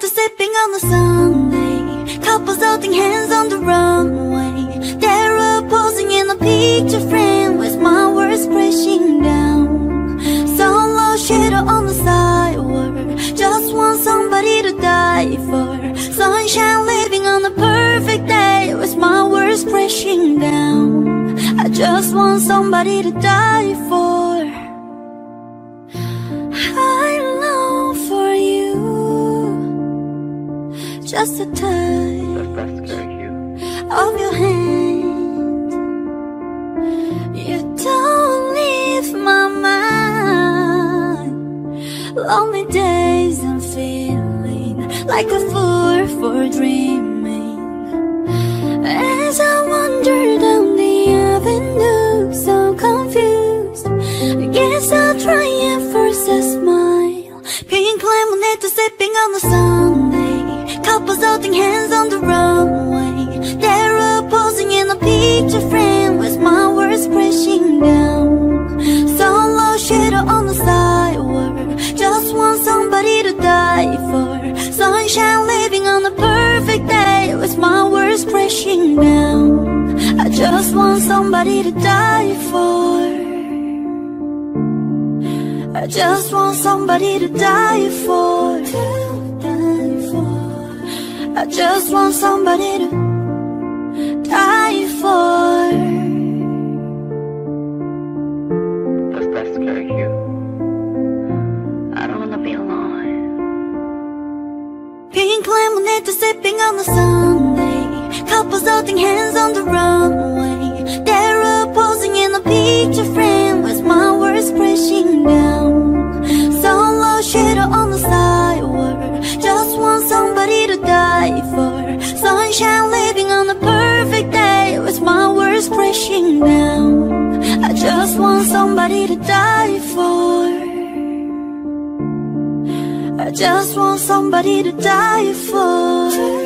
to sipping on a Sunday. Couples holding hands on the runway. They're all posing in a picture frame with my words crashing down. Solo shadow on the sidewalk. Just want somebody to die for. Sunshine living on a perfect day with my words crashing down. I just want somebody to die for. Just a touch Does that scare you? of your hand. You don't leave my mind. Lonely days I'm feeling like a fool for dreaming. As I wander sunshine living on a perfect day. With my words crashing down I just want somebody to die for. I just want somebody to die for. I just want somebody to die for. Pink sipping on the Sunday. Couples holding hands on the runway. They're posing in a picture frame with my words crashing down. Solo shadow on the sidewalk. Just want somebody to die for. Sunshine living on a perfect day with my words crashing down. I just want somebody to die for. I just want somebody to die for.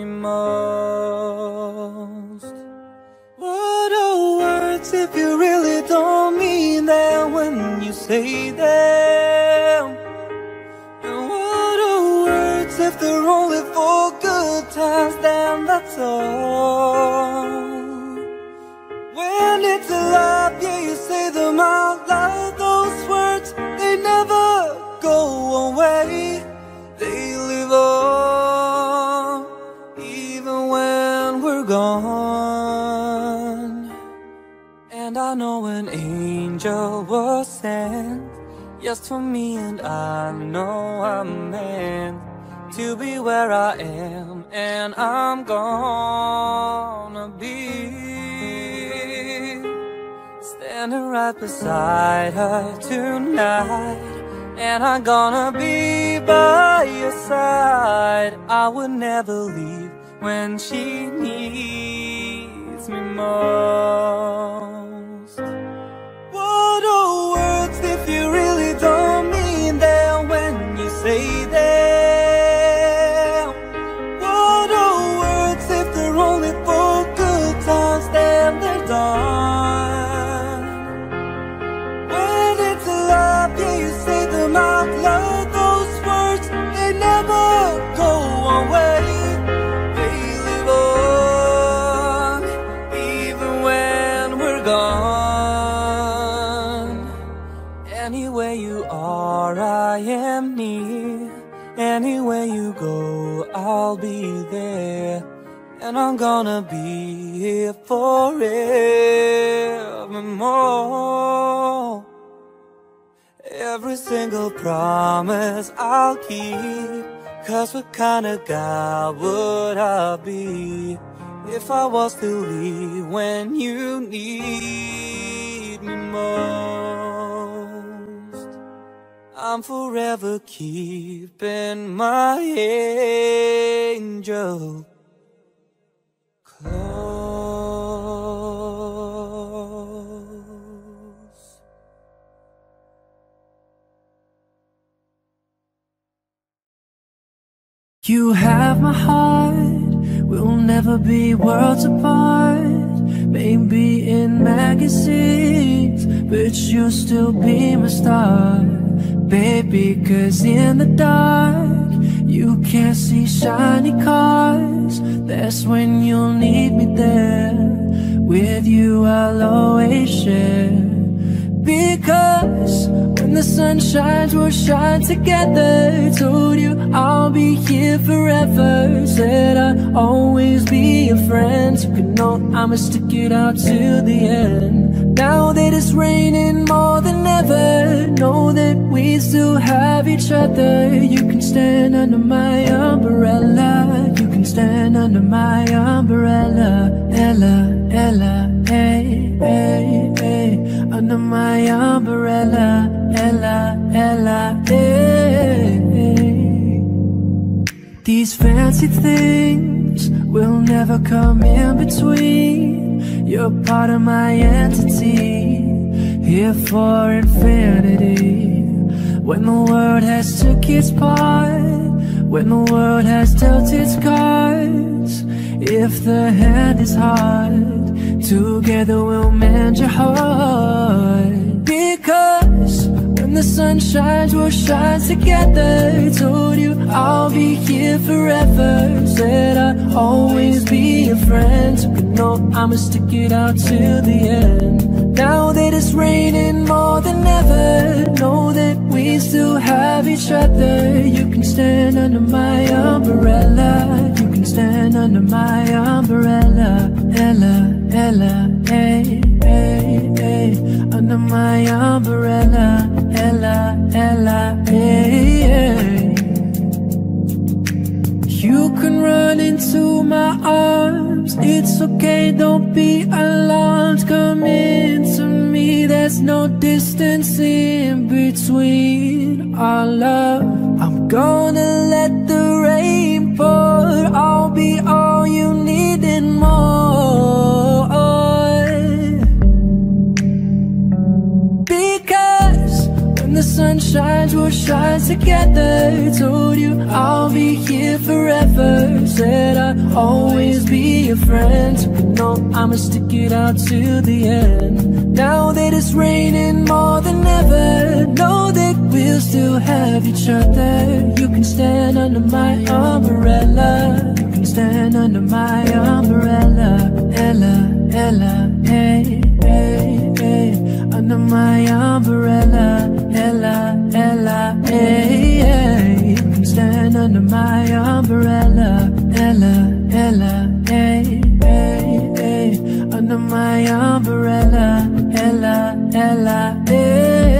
me most? What are words if you really don't mean them when you say them? And what are words if they're only for good times? Then that's all. When it's a love, yeah, you say them out loud. Those words, they never go away. They live on, And I know an angel was sent just for me, and I know I'm meant to be where I am, and I'm gonna be standing right beside her tonight. And I'm gonna be by your side. I would never leave when she needs me most. What are words if you really don't mean them when you say them? I'll be there. And I'm gonna be here forevermore. Every single promise I'll keep. Cause what kind of guy would I be if I was to leave when you need me most? I'm forever keeping my angel close. You have my heart, we'll never be worlds apart. Maybe in magazines, but you'll still be my star. Baby, cause in the dark, you can't see shiny cars. That's when you'll need me there. With you, I'll always share. Because when the sun shines, we'll shine together. Told you I'll be here forever. Said I'd always be your friend. You you know I'ma stick it out till the end. Now that it's raining more than ever, know that we still have each other. You can stand under my umbrella. You can stand under my umbrella. Ella, Ella, hey, hey, hey. Under my umbrella. Ella, Ella, hey, hey. These fancy things will never come in between. You're part of my entity, here for infinity. When the world has took its part, when the world has dealt its cards, if the hand is hard, together we'll mend your heart. When the sun shines, we'll shine together. Told you I'll be here forever. Said I'd always be your friend. But no, I'ma stick it out till the end. Now that it's raining more than ever, know that we still have each other. You can stand under my umbrella. You can stand under my umbrella. Ella, Ella, hey, hey, hey. Under my umbrella. Ella, Ella, hey, hey. You can run into my arms. It's okay, don't be alarmed. Come into me, there's no distance in between our love. I'm gonna let the rain pour. I'll be all shines, we'll shine together. Told you I'll be here forever. Said I'd always be your friend. No, I'ma stick it out till the end. Now that it's raining more than ever, know that we'll still have each other. You can stand under my umbrella. You can stand under my umbrella. Ella, Ella, hey, hey, hey. Under my umbrella. Ella, Ella, hey, hey. Stand under my umbrella. Ella, Ella, hey, hey, hey. Under my umbrella. Ella, Ella, hey.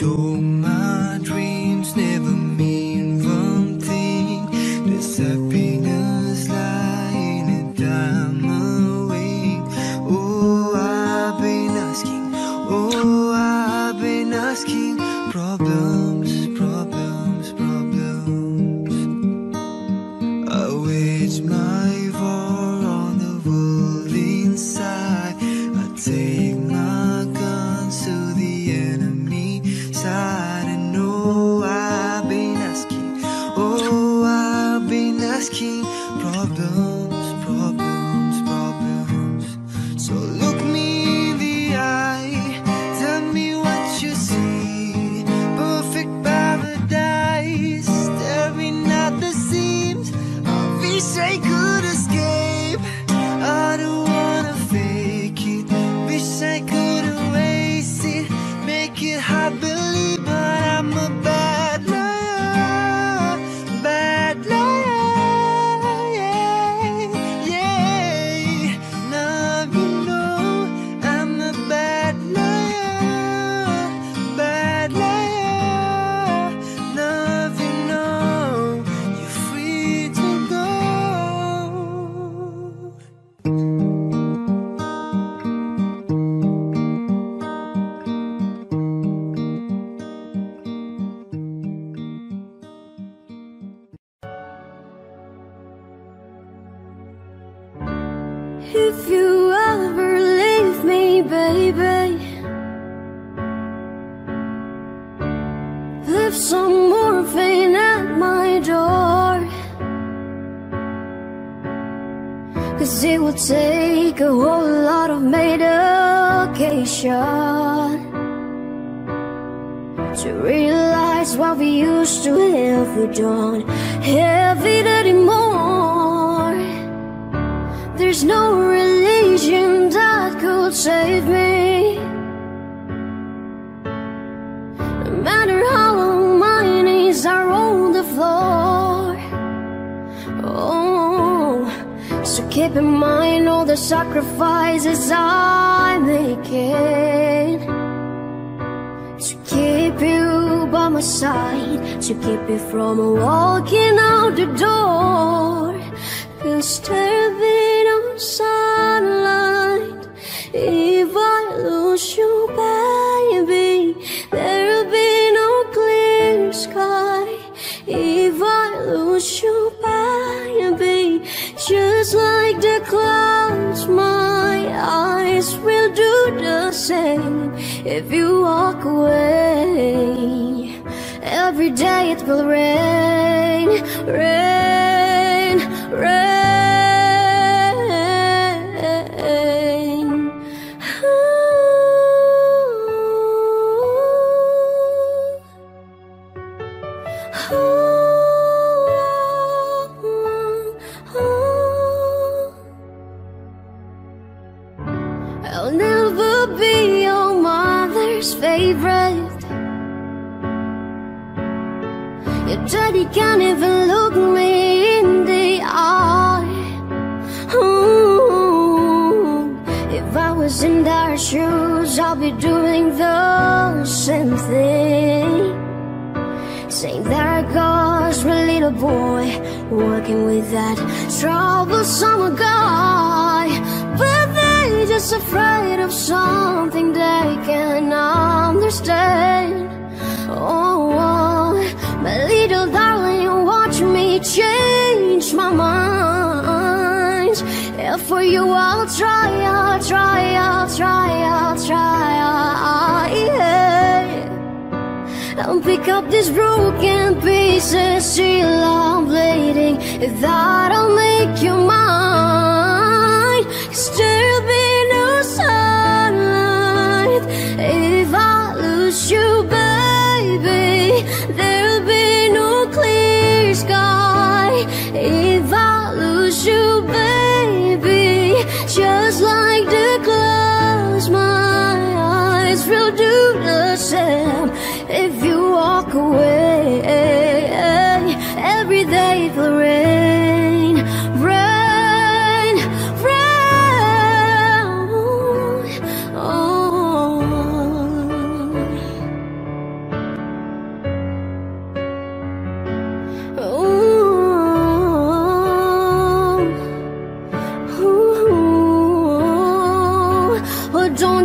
Told my dreams never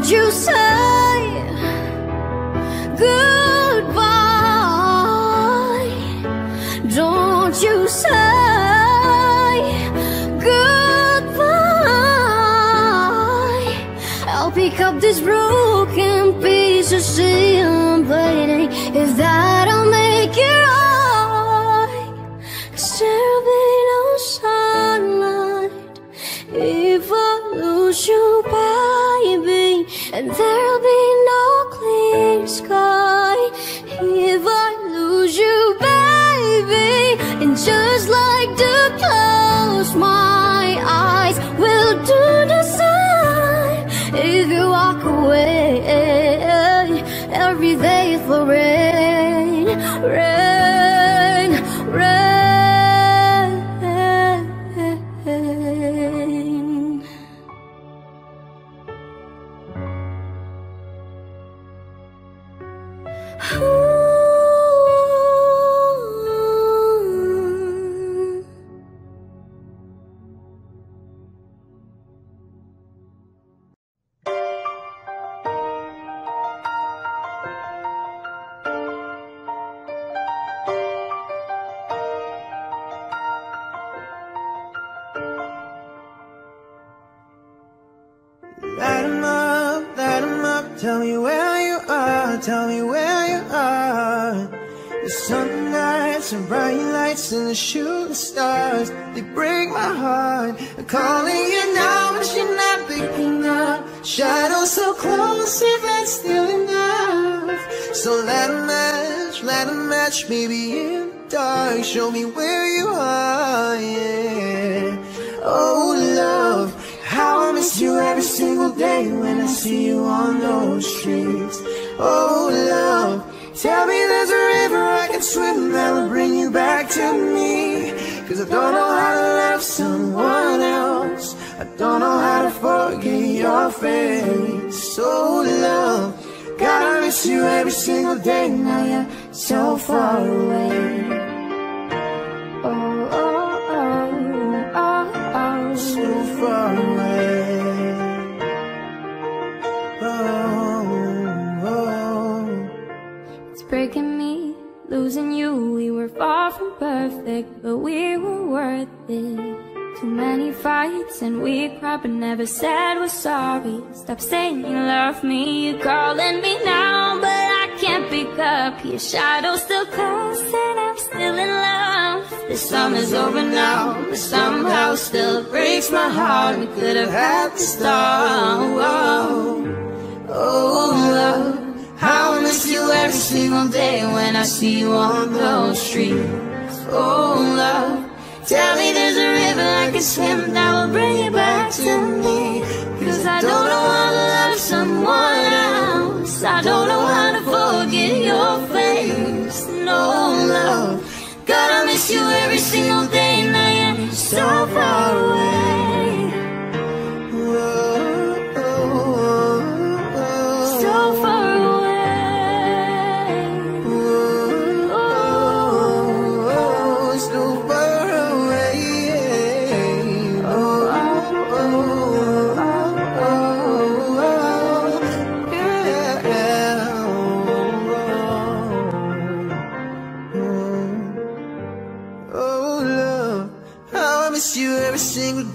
would you say goodbye? Don't you say goodbye? I'll pick up these broken piece of ceiling, bleeding if that. forever and we cried, but never said we're sorry. Stop saying you love me, you're calling me now, but I can't pick up. Your shadow still casts, and I'm still in love. The summer's over now, but somehow still breaks my heart. We could have had the. Whoa. Oh, love, how I miss you every single day when I see you on those streets. Oh, love, tell me there's a river I can swim that will bring you back to me. Cause I don't know how to love someone else. I don't know how to forget your face. No, love, God, I miss you every single day. Now you're so far away.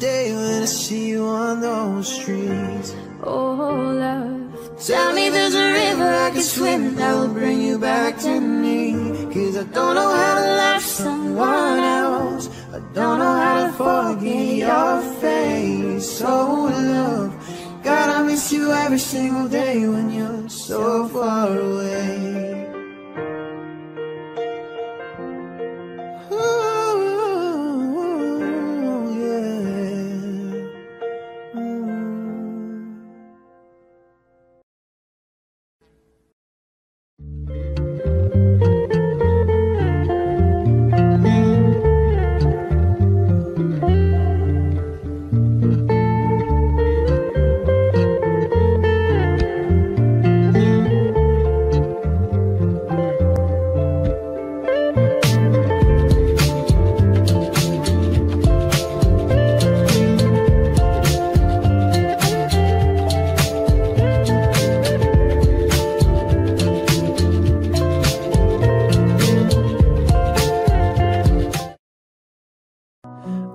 Day when I see you on those streets. Oh, love, tell me there's a river I can swim that will bring you back to me. Cause I don't know how to love someone else. I don't know how to forget your face. Oh, love, God, I miss you every single day when you're so far away.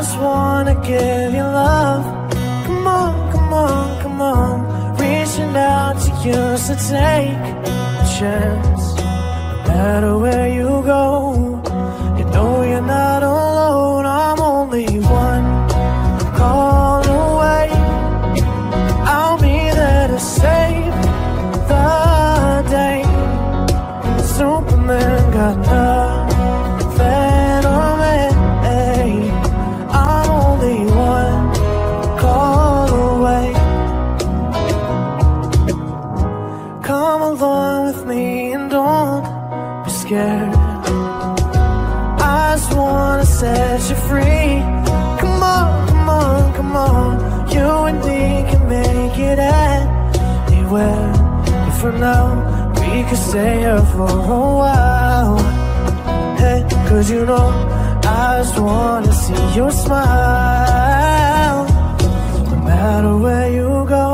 Just wanna give you love. Come on, come on, come on. Reaching out to you, so take a chance. No matter where you go, you know you're not alone. for now. We could stay here for a while. Hey, cause you know I just wanna see your smile. No matter where you go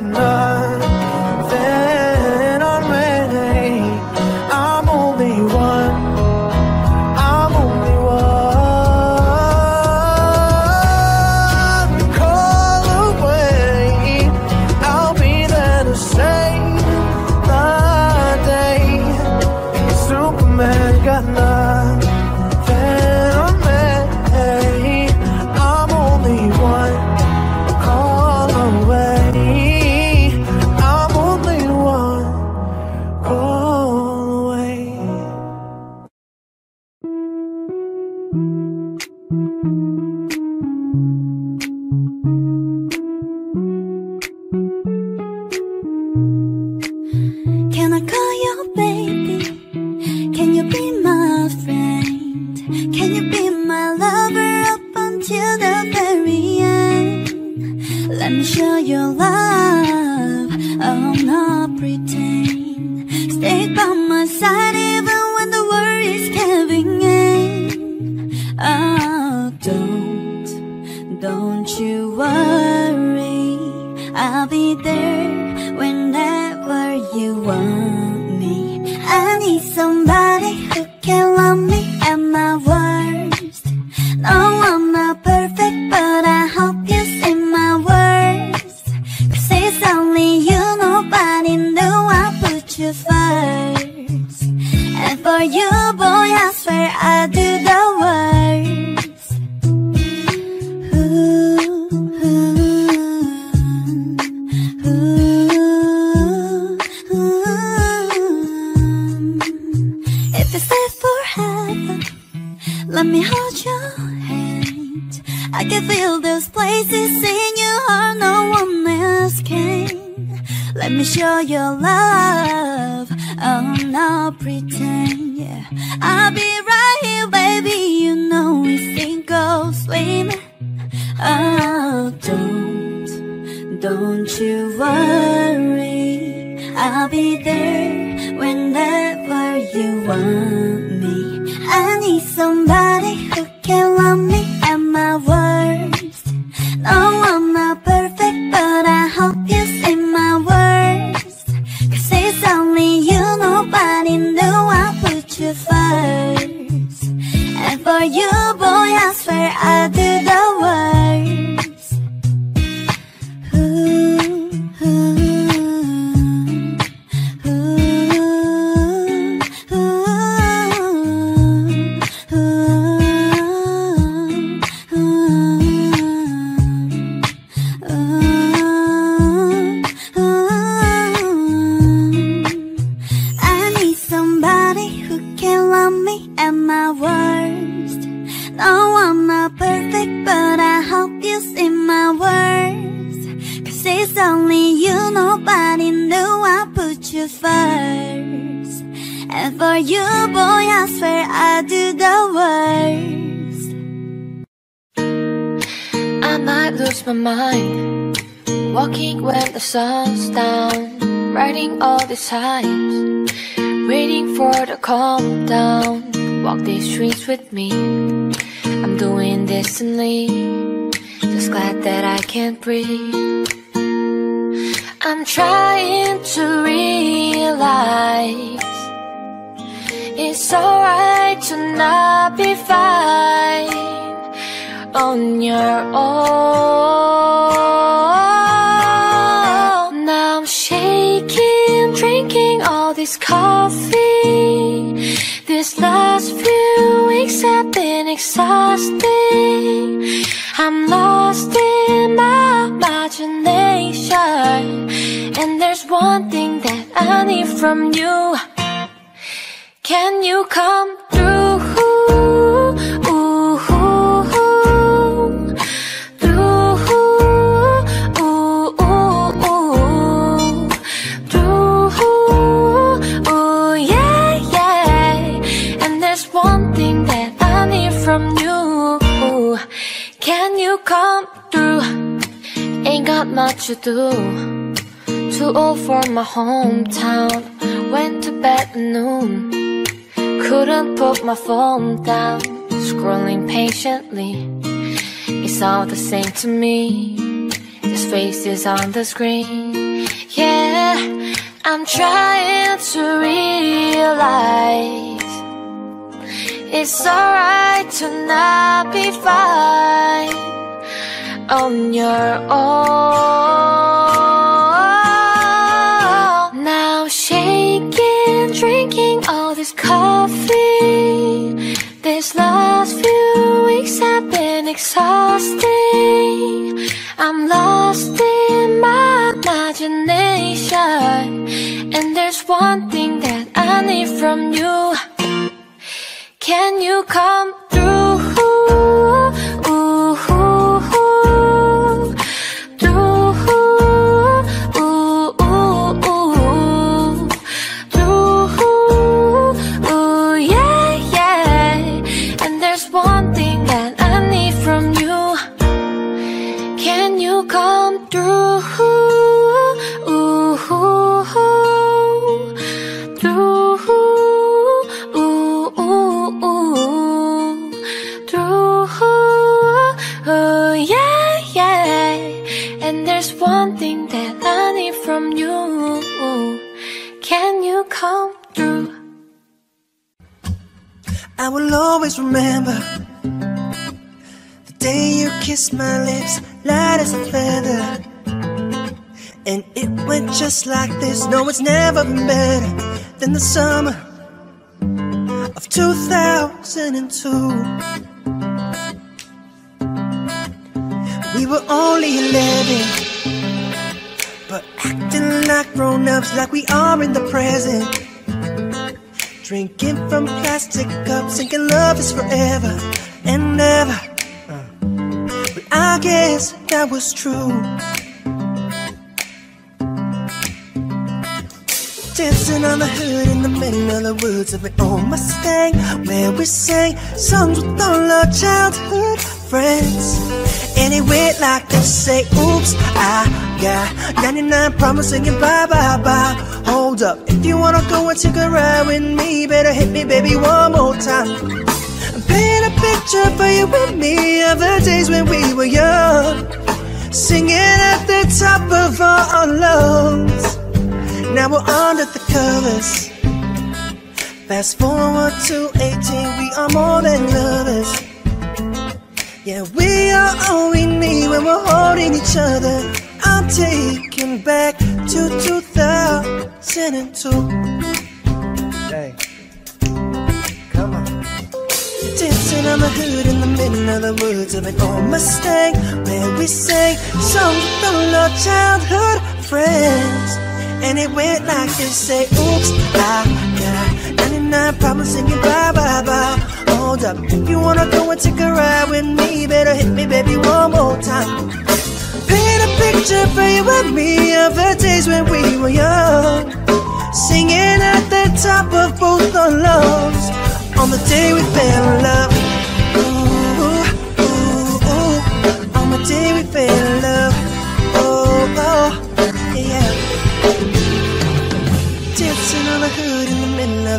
got none hometown. Went to bed at noon. Couldn't put my phone down. Scrolling patiently. It's all the same to me. This face is on the screen. Yeah, I'm trying to realize it's alright to not be fine on your own. Can never been better than the summer of 2002. We were only 11, but acting like grown ups, like we are in the present. Drinking from plastic cups, thinking love is forever and never. But I guess that was true. Dancing on the hood in the middle of the woods of an old Mustang, where we sang songs with all our childhood friends. And it went like this: Say, oops, I got 99 problems singing bye bye bye. Hold up, if you wanna go and take a ride with me, better hit me, baby, one more time. Paint a picture for you and me of the days when we were young, singing at the top of our lungs. Now we're under the covers. Fast forward to 18, we are more than lovers. Yeah, we are all we need when we're holding each other. I'm taking back to 2002. Hey, come on. Dancing on the hood in the middle of the woods of an old Mustang Where we sang songs with all our childhood friends And it went like this, say, oops, I got 99 problems singing bye, bye, bye Hold up, if you wanna go and take a ride with me Better hit me, baby, one more time. Paint a picture for you and me Of the days when we were young. Singing at the top of both our lungs On the day we fell in love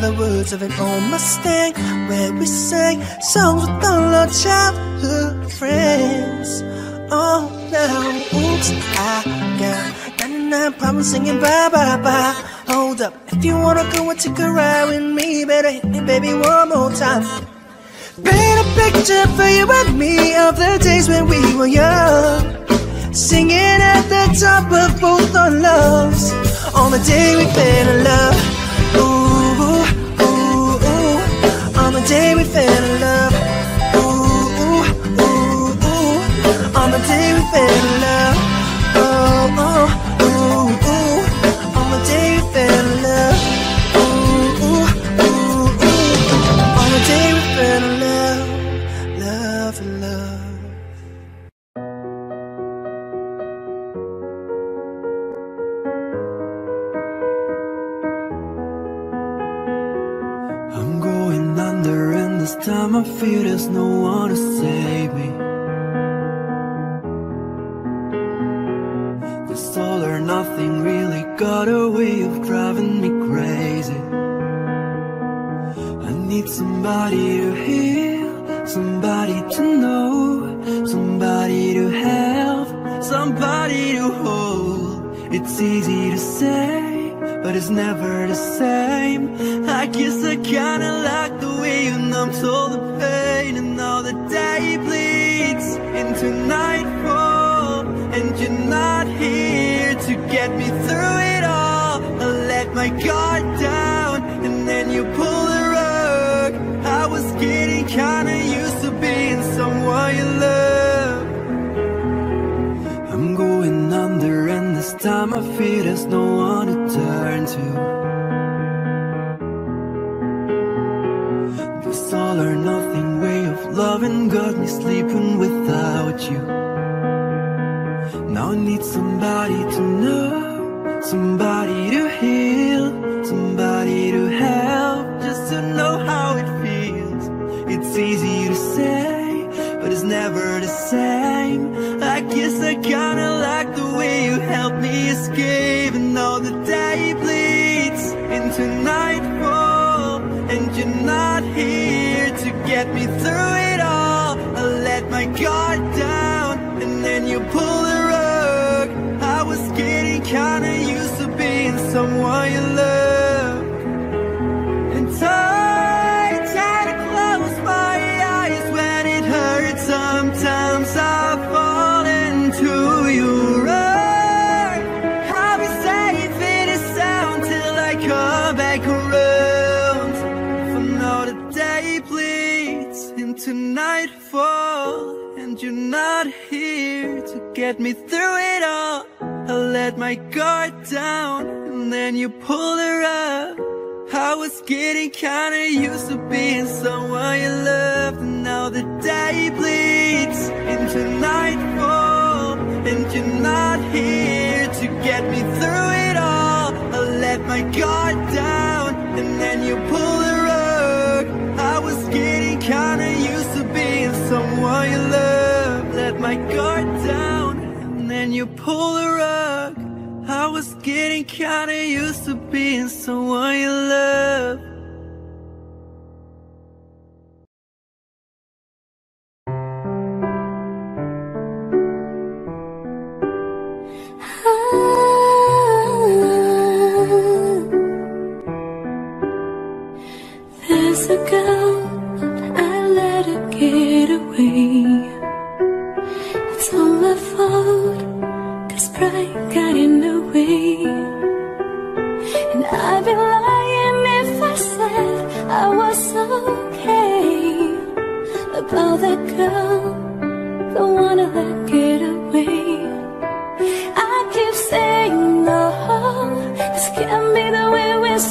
the middle of an old Mustang Where we sang songs with all our childhood friends. Oh, now, oops, ah, I got 99 problems singing bye, bye, bye Hold up, if you wanna go and take a ride with me Better hit me, baby, one more time. Paint a picture for you and me of the days when we were young. Singing at the top of both our lungs on the day we fell in love. Day we fell in love. Ooh, ooh, ooh, ooh. On the day we fell in love. There's no one to save me. This all or nothing really got a way of driving me crazy. I need somebody to heal, somebody to know, somebody to help, somebody to hold. It's easy to say, but it's never the same. Sleeping get me through it all. I let my guard down, and then you pull the rug. I was getting kinda used to being someone you loved, and now the day bleeds into nightfall, and you're not here to get me through it all. I let my guard down, and then you pull the rug. I was getting kinda used to being someone you loved. Let my guard you pull the rug. I was getting kinda used to being someone you love.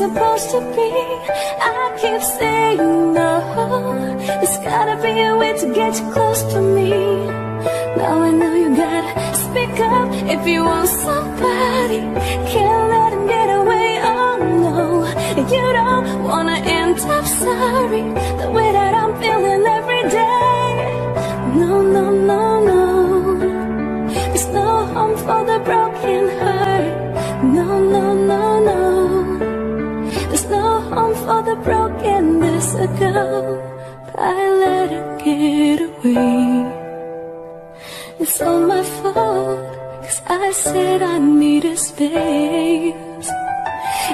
Supposed to be. I keep saying no, there's gotta be a way to get you close to me. Now I know you gotta speak up if you want somebody. Can't let him get away, oh no. You don't wanna end up sorry the way that I'm feeling every day. No, no, no, for the brokenness ago I let it get away. It's all my fault Cause I said I needed space.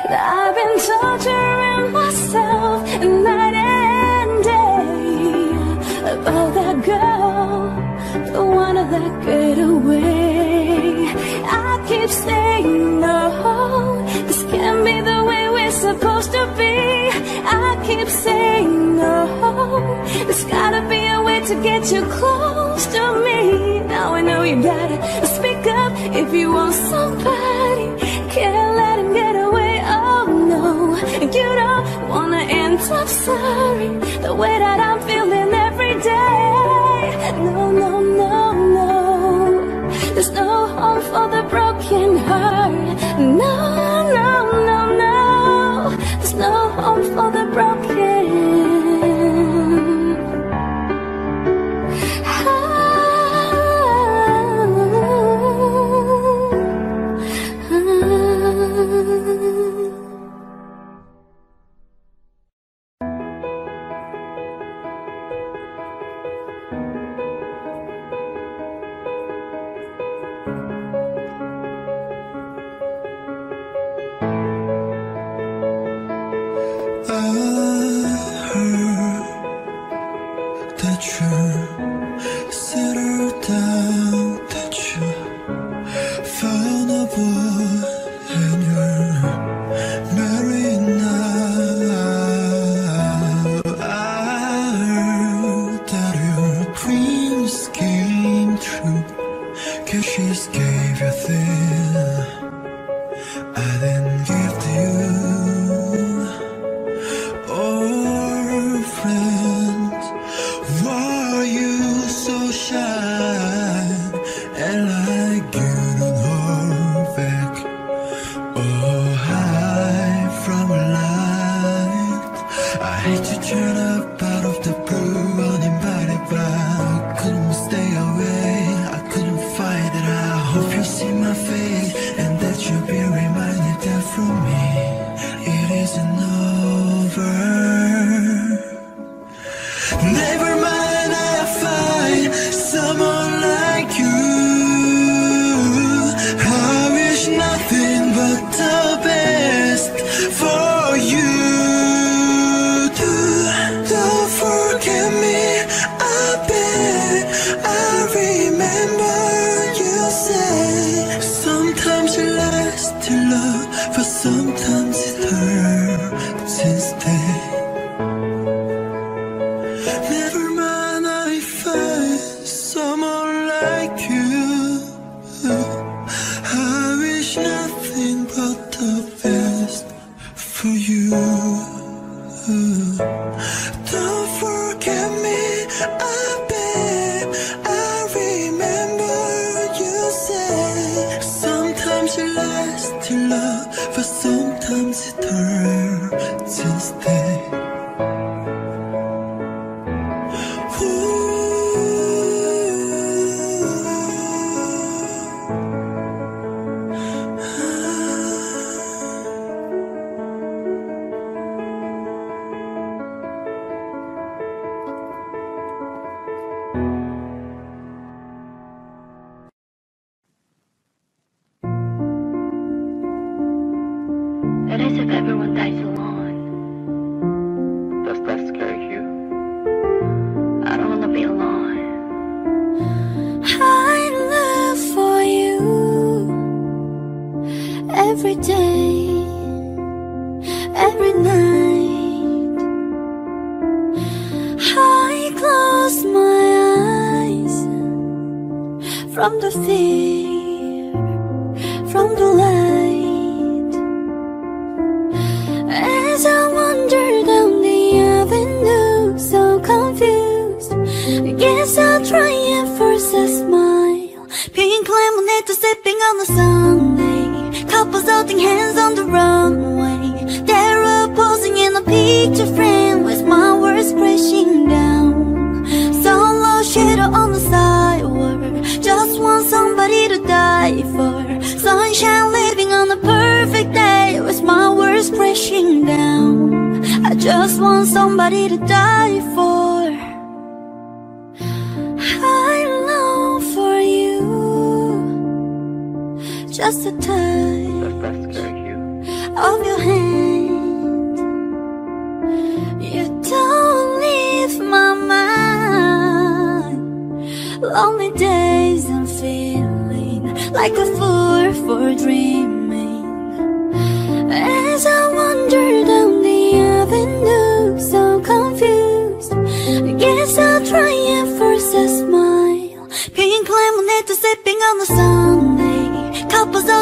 And I've been torturing myself night and day. About that girl Don't wanna let get away. I keep saying no This can't be the way we're supposed to be. I keep saying no. There's gotta be a way to get you close to me. Now I know you gotta speak up if you want somebody. Can't let him get away, oh no. You don't wanna end up sorry. The way that I'm feeling every day. No, no, no, no. There's no home for the broken heart, no. on a Sunday. Couples holding hands on the runway. They're all posing in a picture frame With my words crashing down. Solo shadow on the sidewalk. Just want somebody to die for. Sunshine living on a perfect day With my words crashing down. I just want somebody to die for. just the touch of your hand. You don't leave my mind. Lonely days I'm feeling like a fool for dreaming. As I wander down the avenue, so confused. Guess I'll try and force a smile. Pink lemonade to sipping on the sun.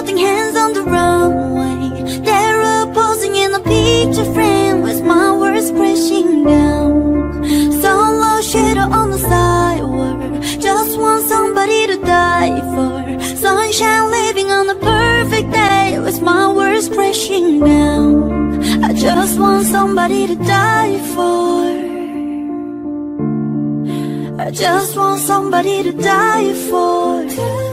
Holding hands on the runway. They're all posing in a picture frame With my words crashing down. Solo shadow on the sidewalk. Just want somebody to die for. Sunshine living on a perfect day With my words crashing down. I just want somebody to die for. I just want somebody to die for.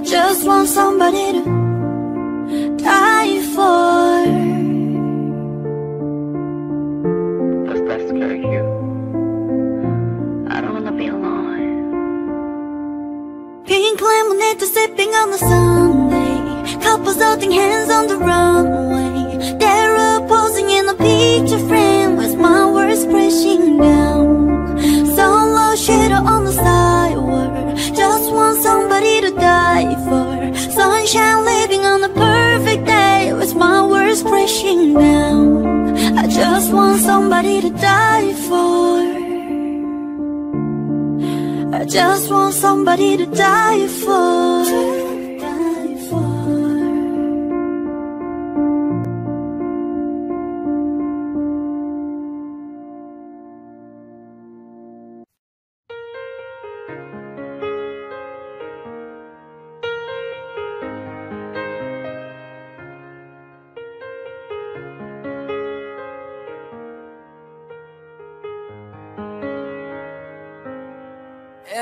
Die for. I just want somebody to die for. Does that scare you? I don't wanna be alone. Pink lemonade to sipping on the Sunday. Couples holding hands on the runway. They're all posing in a picture frame with my words crashing down. Solo shadow on the sidewalk. Just want somebody for. Sunshine living on a perfect day with my words crashing down. I just want somebody to die for. I just want somebody to die for.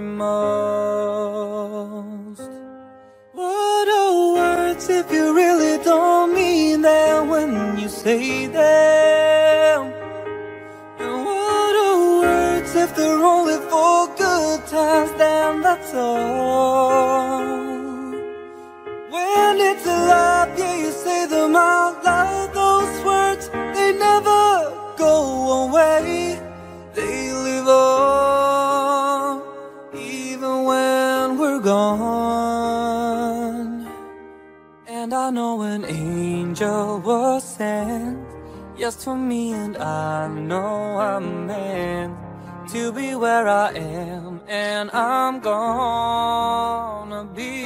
me most? What are words if you really don't mean them when you say them? And what are words if they're only for good times? Then that's all. When it's a lie, yeah, you say them out loud. Those words, they never go away. They live on, gone. And I know an angel was sent just for me, and I know I'm meant to be where I am, and I'm gonna be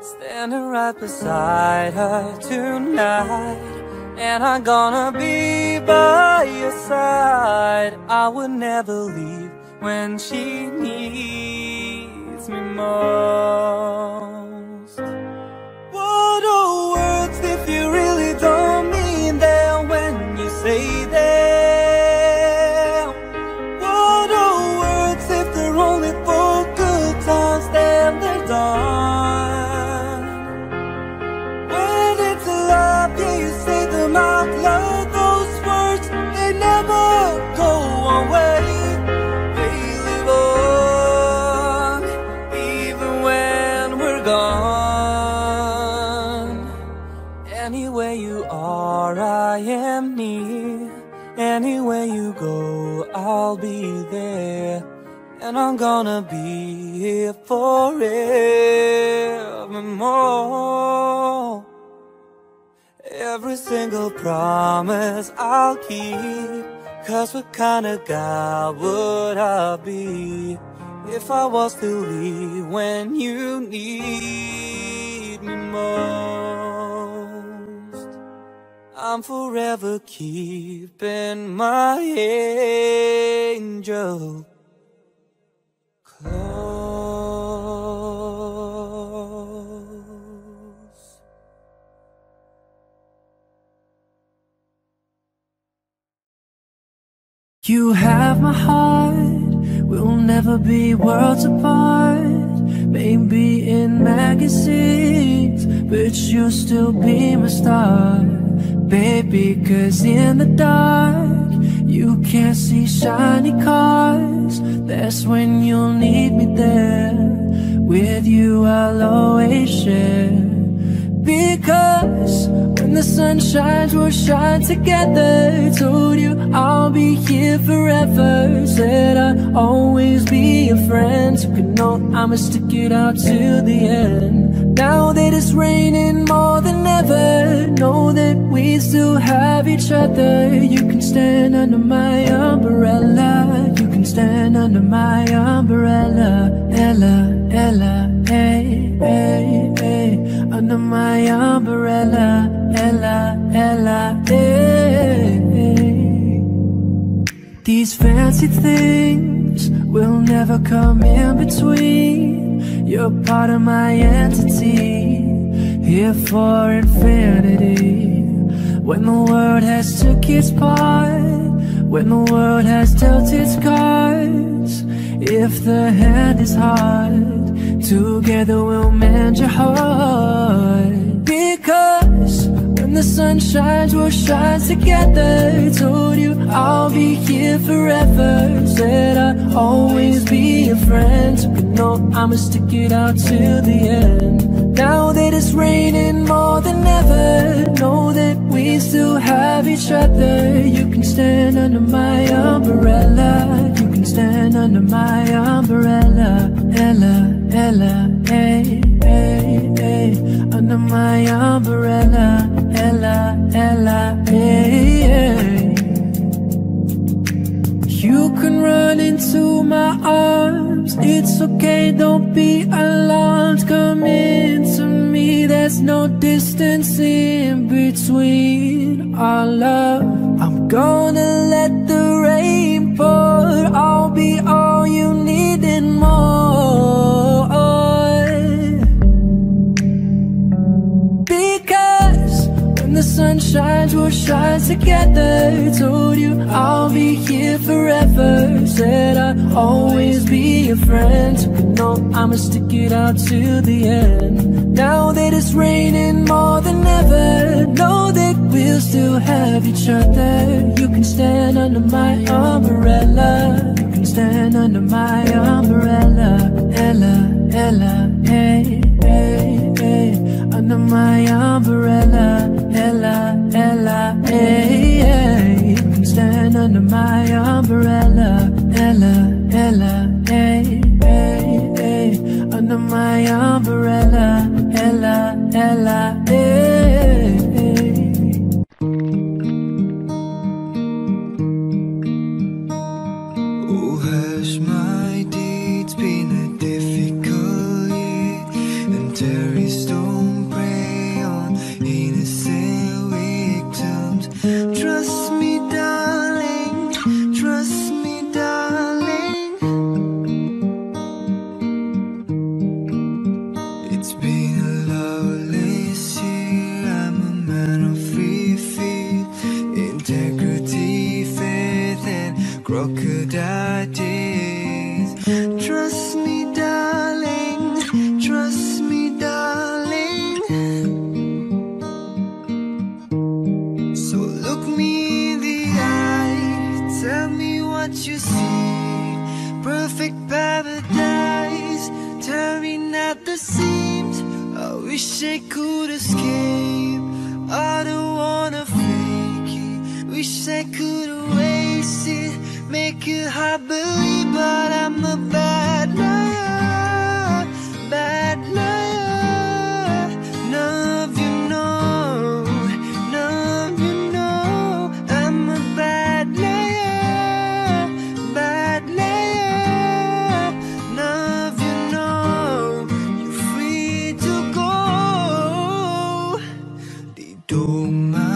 standing right beside her tonight. And I'm gonna be by your side. I would never leave when she needs me most. What are words if you really don't mean them when you say them? Anywhere you go, I'll be there. And I'm gonna be here forevermore. Every single promise I'll keep. Cause what kind of guy would I be if I was to leave when you need me most? I'm forever keeping my angel close. You have my heart We'll never be worlds apart. Maybe in magazines, but you'll still be my star. Baby, cause in the dark, you can't see shiny cars. That's when you'll need me there. With you, I'll always share. Because when the sun shines, we'll shine together. Told you I'll be here forever. Said I'll always be your friend. You know I'ma stick it out till the end. Now that it's raining more than ever, know that we still have each other. You can stand under my umbrella. You can stand under my umbrella. Ella, Ella, hey, hey, hey. Under my umbrella. Ella, Ella, hey, hey. These fancy things will never come in between. You're part of my entity, here for infinity. When the world has took its part, when the world has dealt its cards, if the hand is hard, together we'll mend your heart. When the sun shines, we'll shine together. Told you I'll be here forever. Said I'll always be your friend. You know I'ma stick it out till the end. Now that it's raining more than ever, know that we still have each other. You can stand under my umbrella. You can stand under my umbrella. Ella, Ella, hey, hey, hey. Under my umbrella. Ella, Ella, hey, hey. You can run into my arms. It's okay, don't be alarmed. Come into me, there's no distance in between our love. I'm gonna let the rain pour. I'll be all you need and more. Shines, we'll shine together. Told you I'll be here forever. Said I'll always be your friend. Know I'ma stick it out till the end. Now that it's raining more than ever, know that we'll still have each other. You can stand under my umbrella. You can stand under my umbrella. Ella, Ella, hey, hey. Under my umbrella. Ella, Ella, hey, hey. Stand under my umbrella. Ella, Ella, hey, hey, hey. Under my umbrella. Ella, Ella, hey, They told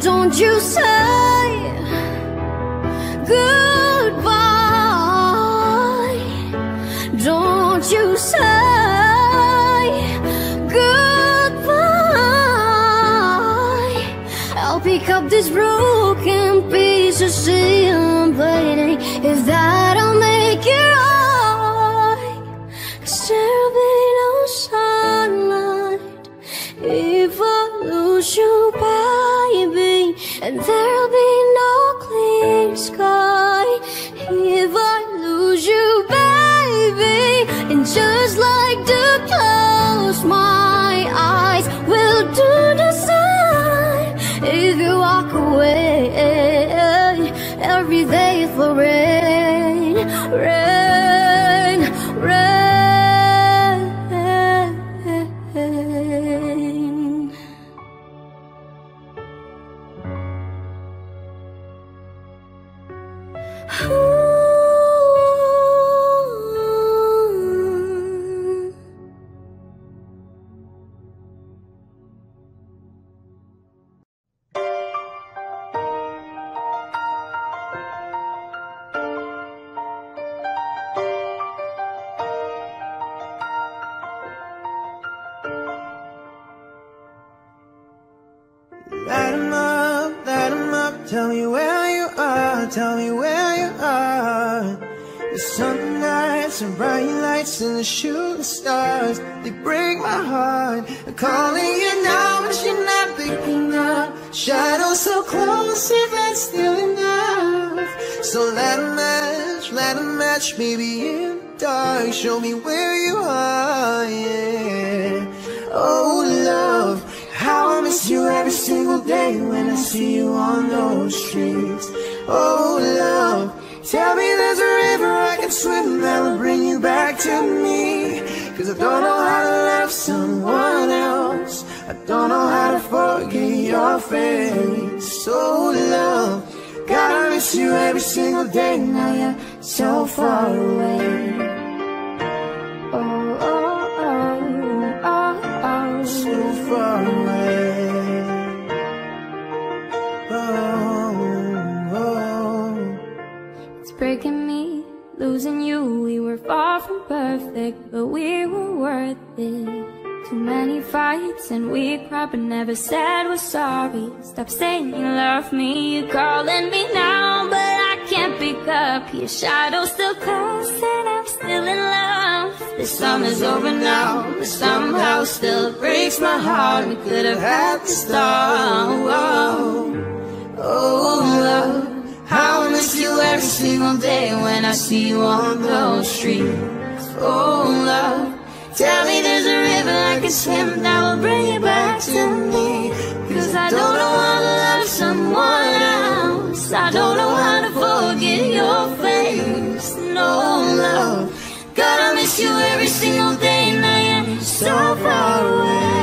don't you say goodbye? Don't you say goodbye? I'll pick up this broken piece of seal, bleeding if that. Day. Now you're so far away. Oh, oh, oh, oh, oh. so far away. Oh, oh. It's breaking me, losing you. We were far from perfect, but we were worth it. Too many fights and we cried, but never said we're sorry. Stop saying you love me, you're calling me now, but I can't pick up. Your shadow still casts and I'm still in love. The summer's over now, but somehow still breaks my heart. We could have had the start. Whoa. Oh, love, how I miss you every single day when I see you on those streets. Oh, love, tell me there's a river I can swim that will bring you back to me. Cause I don't know how to love someone else. I don't miss you every single day. Now you're so far away.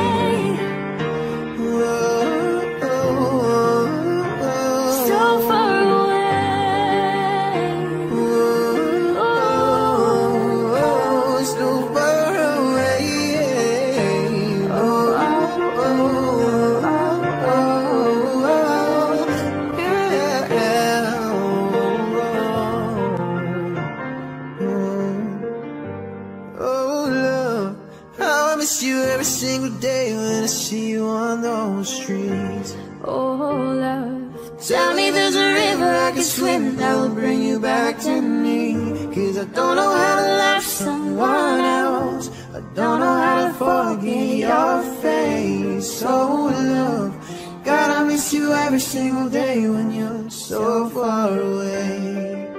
See you on those streets. Oh, love. Tell me there's a river I can swim that will bring you back to me. Cause I don't know how to love someone else. I don't know how to forget your face. Oh, love, God, I miss you every single day when you're so far away.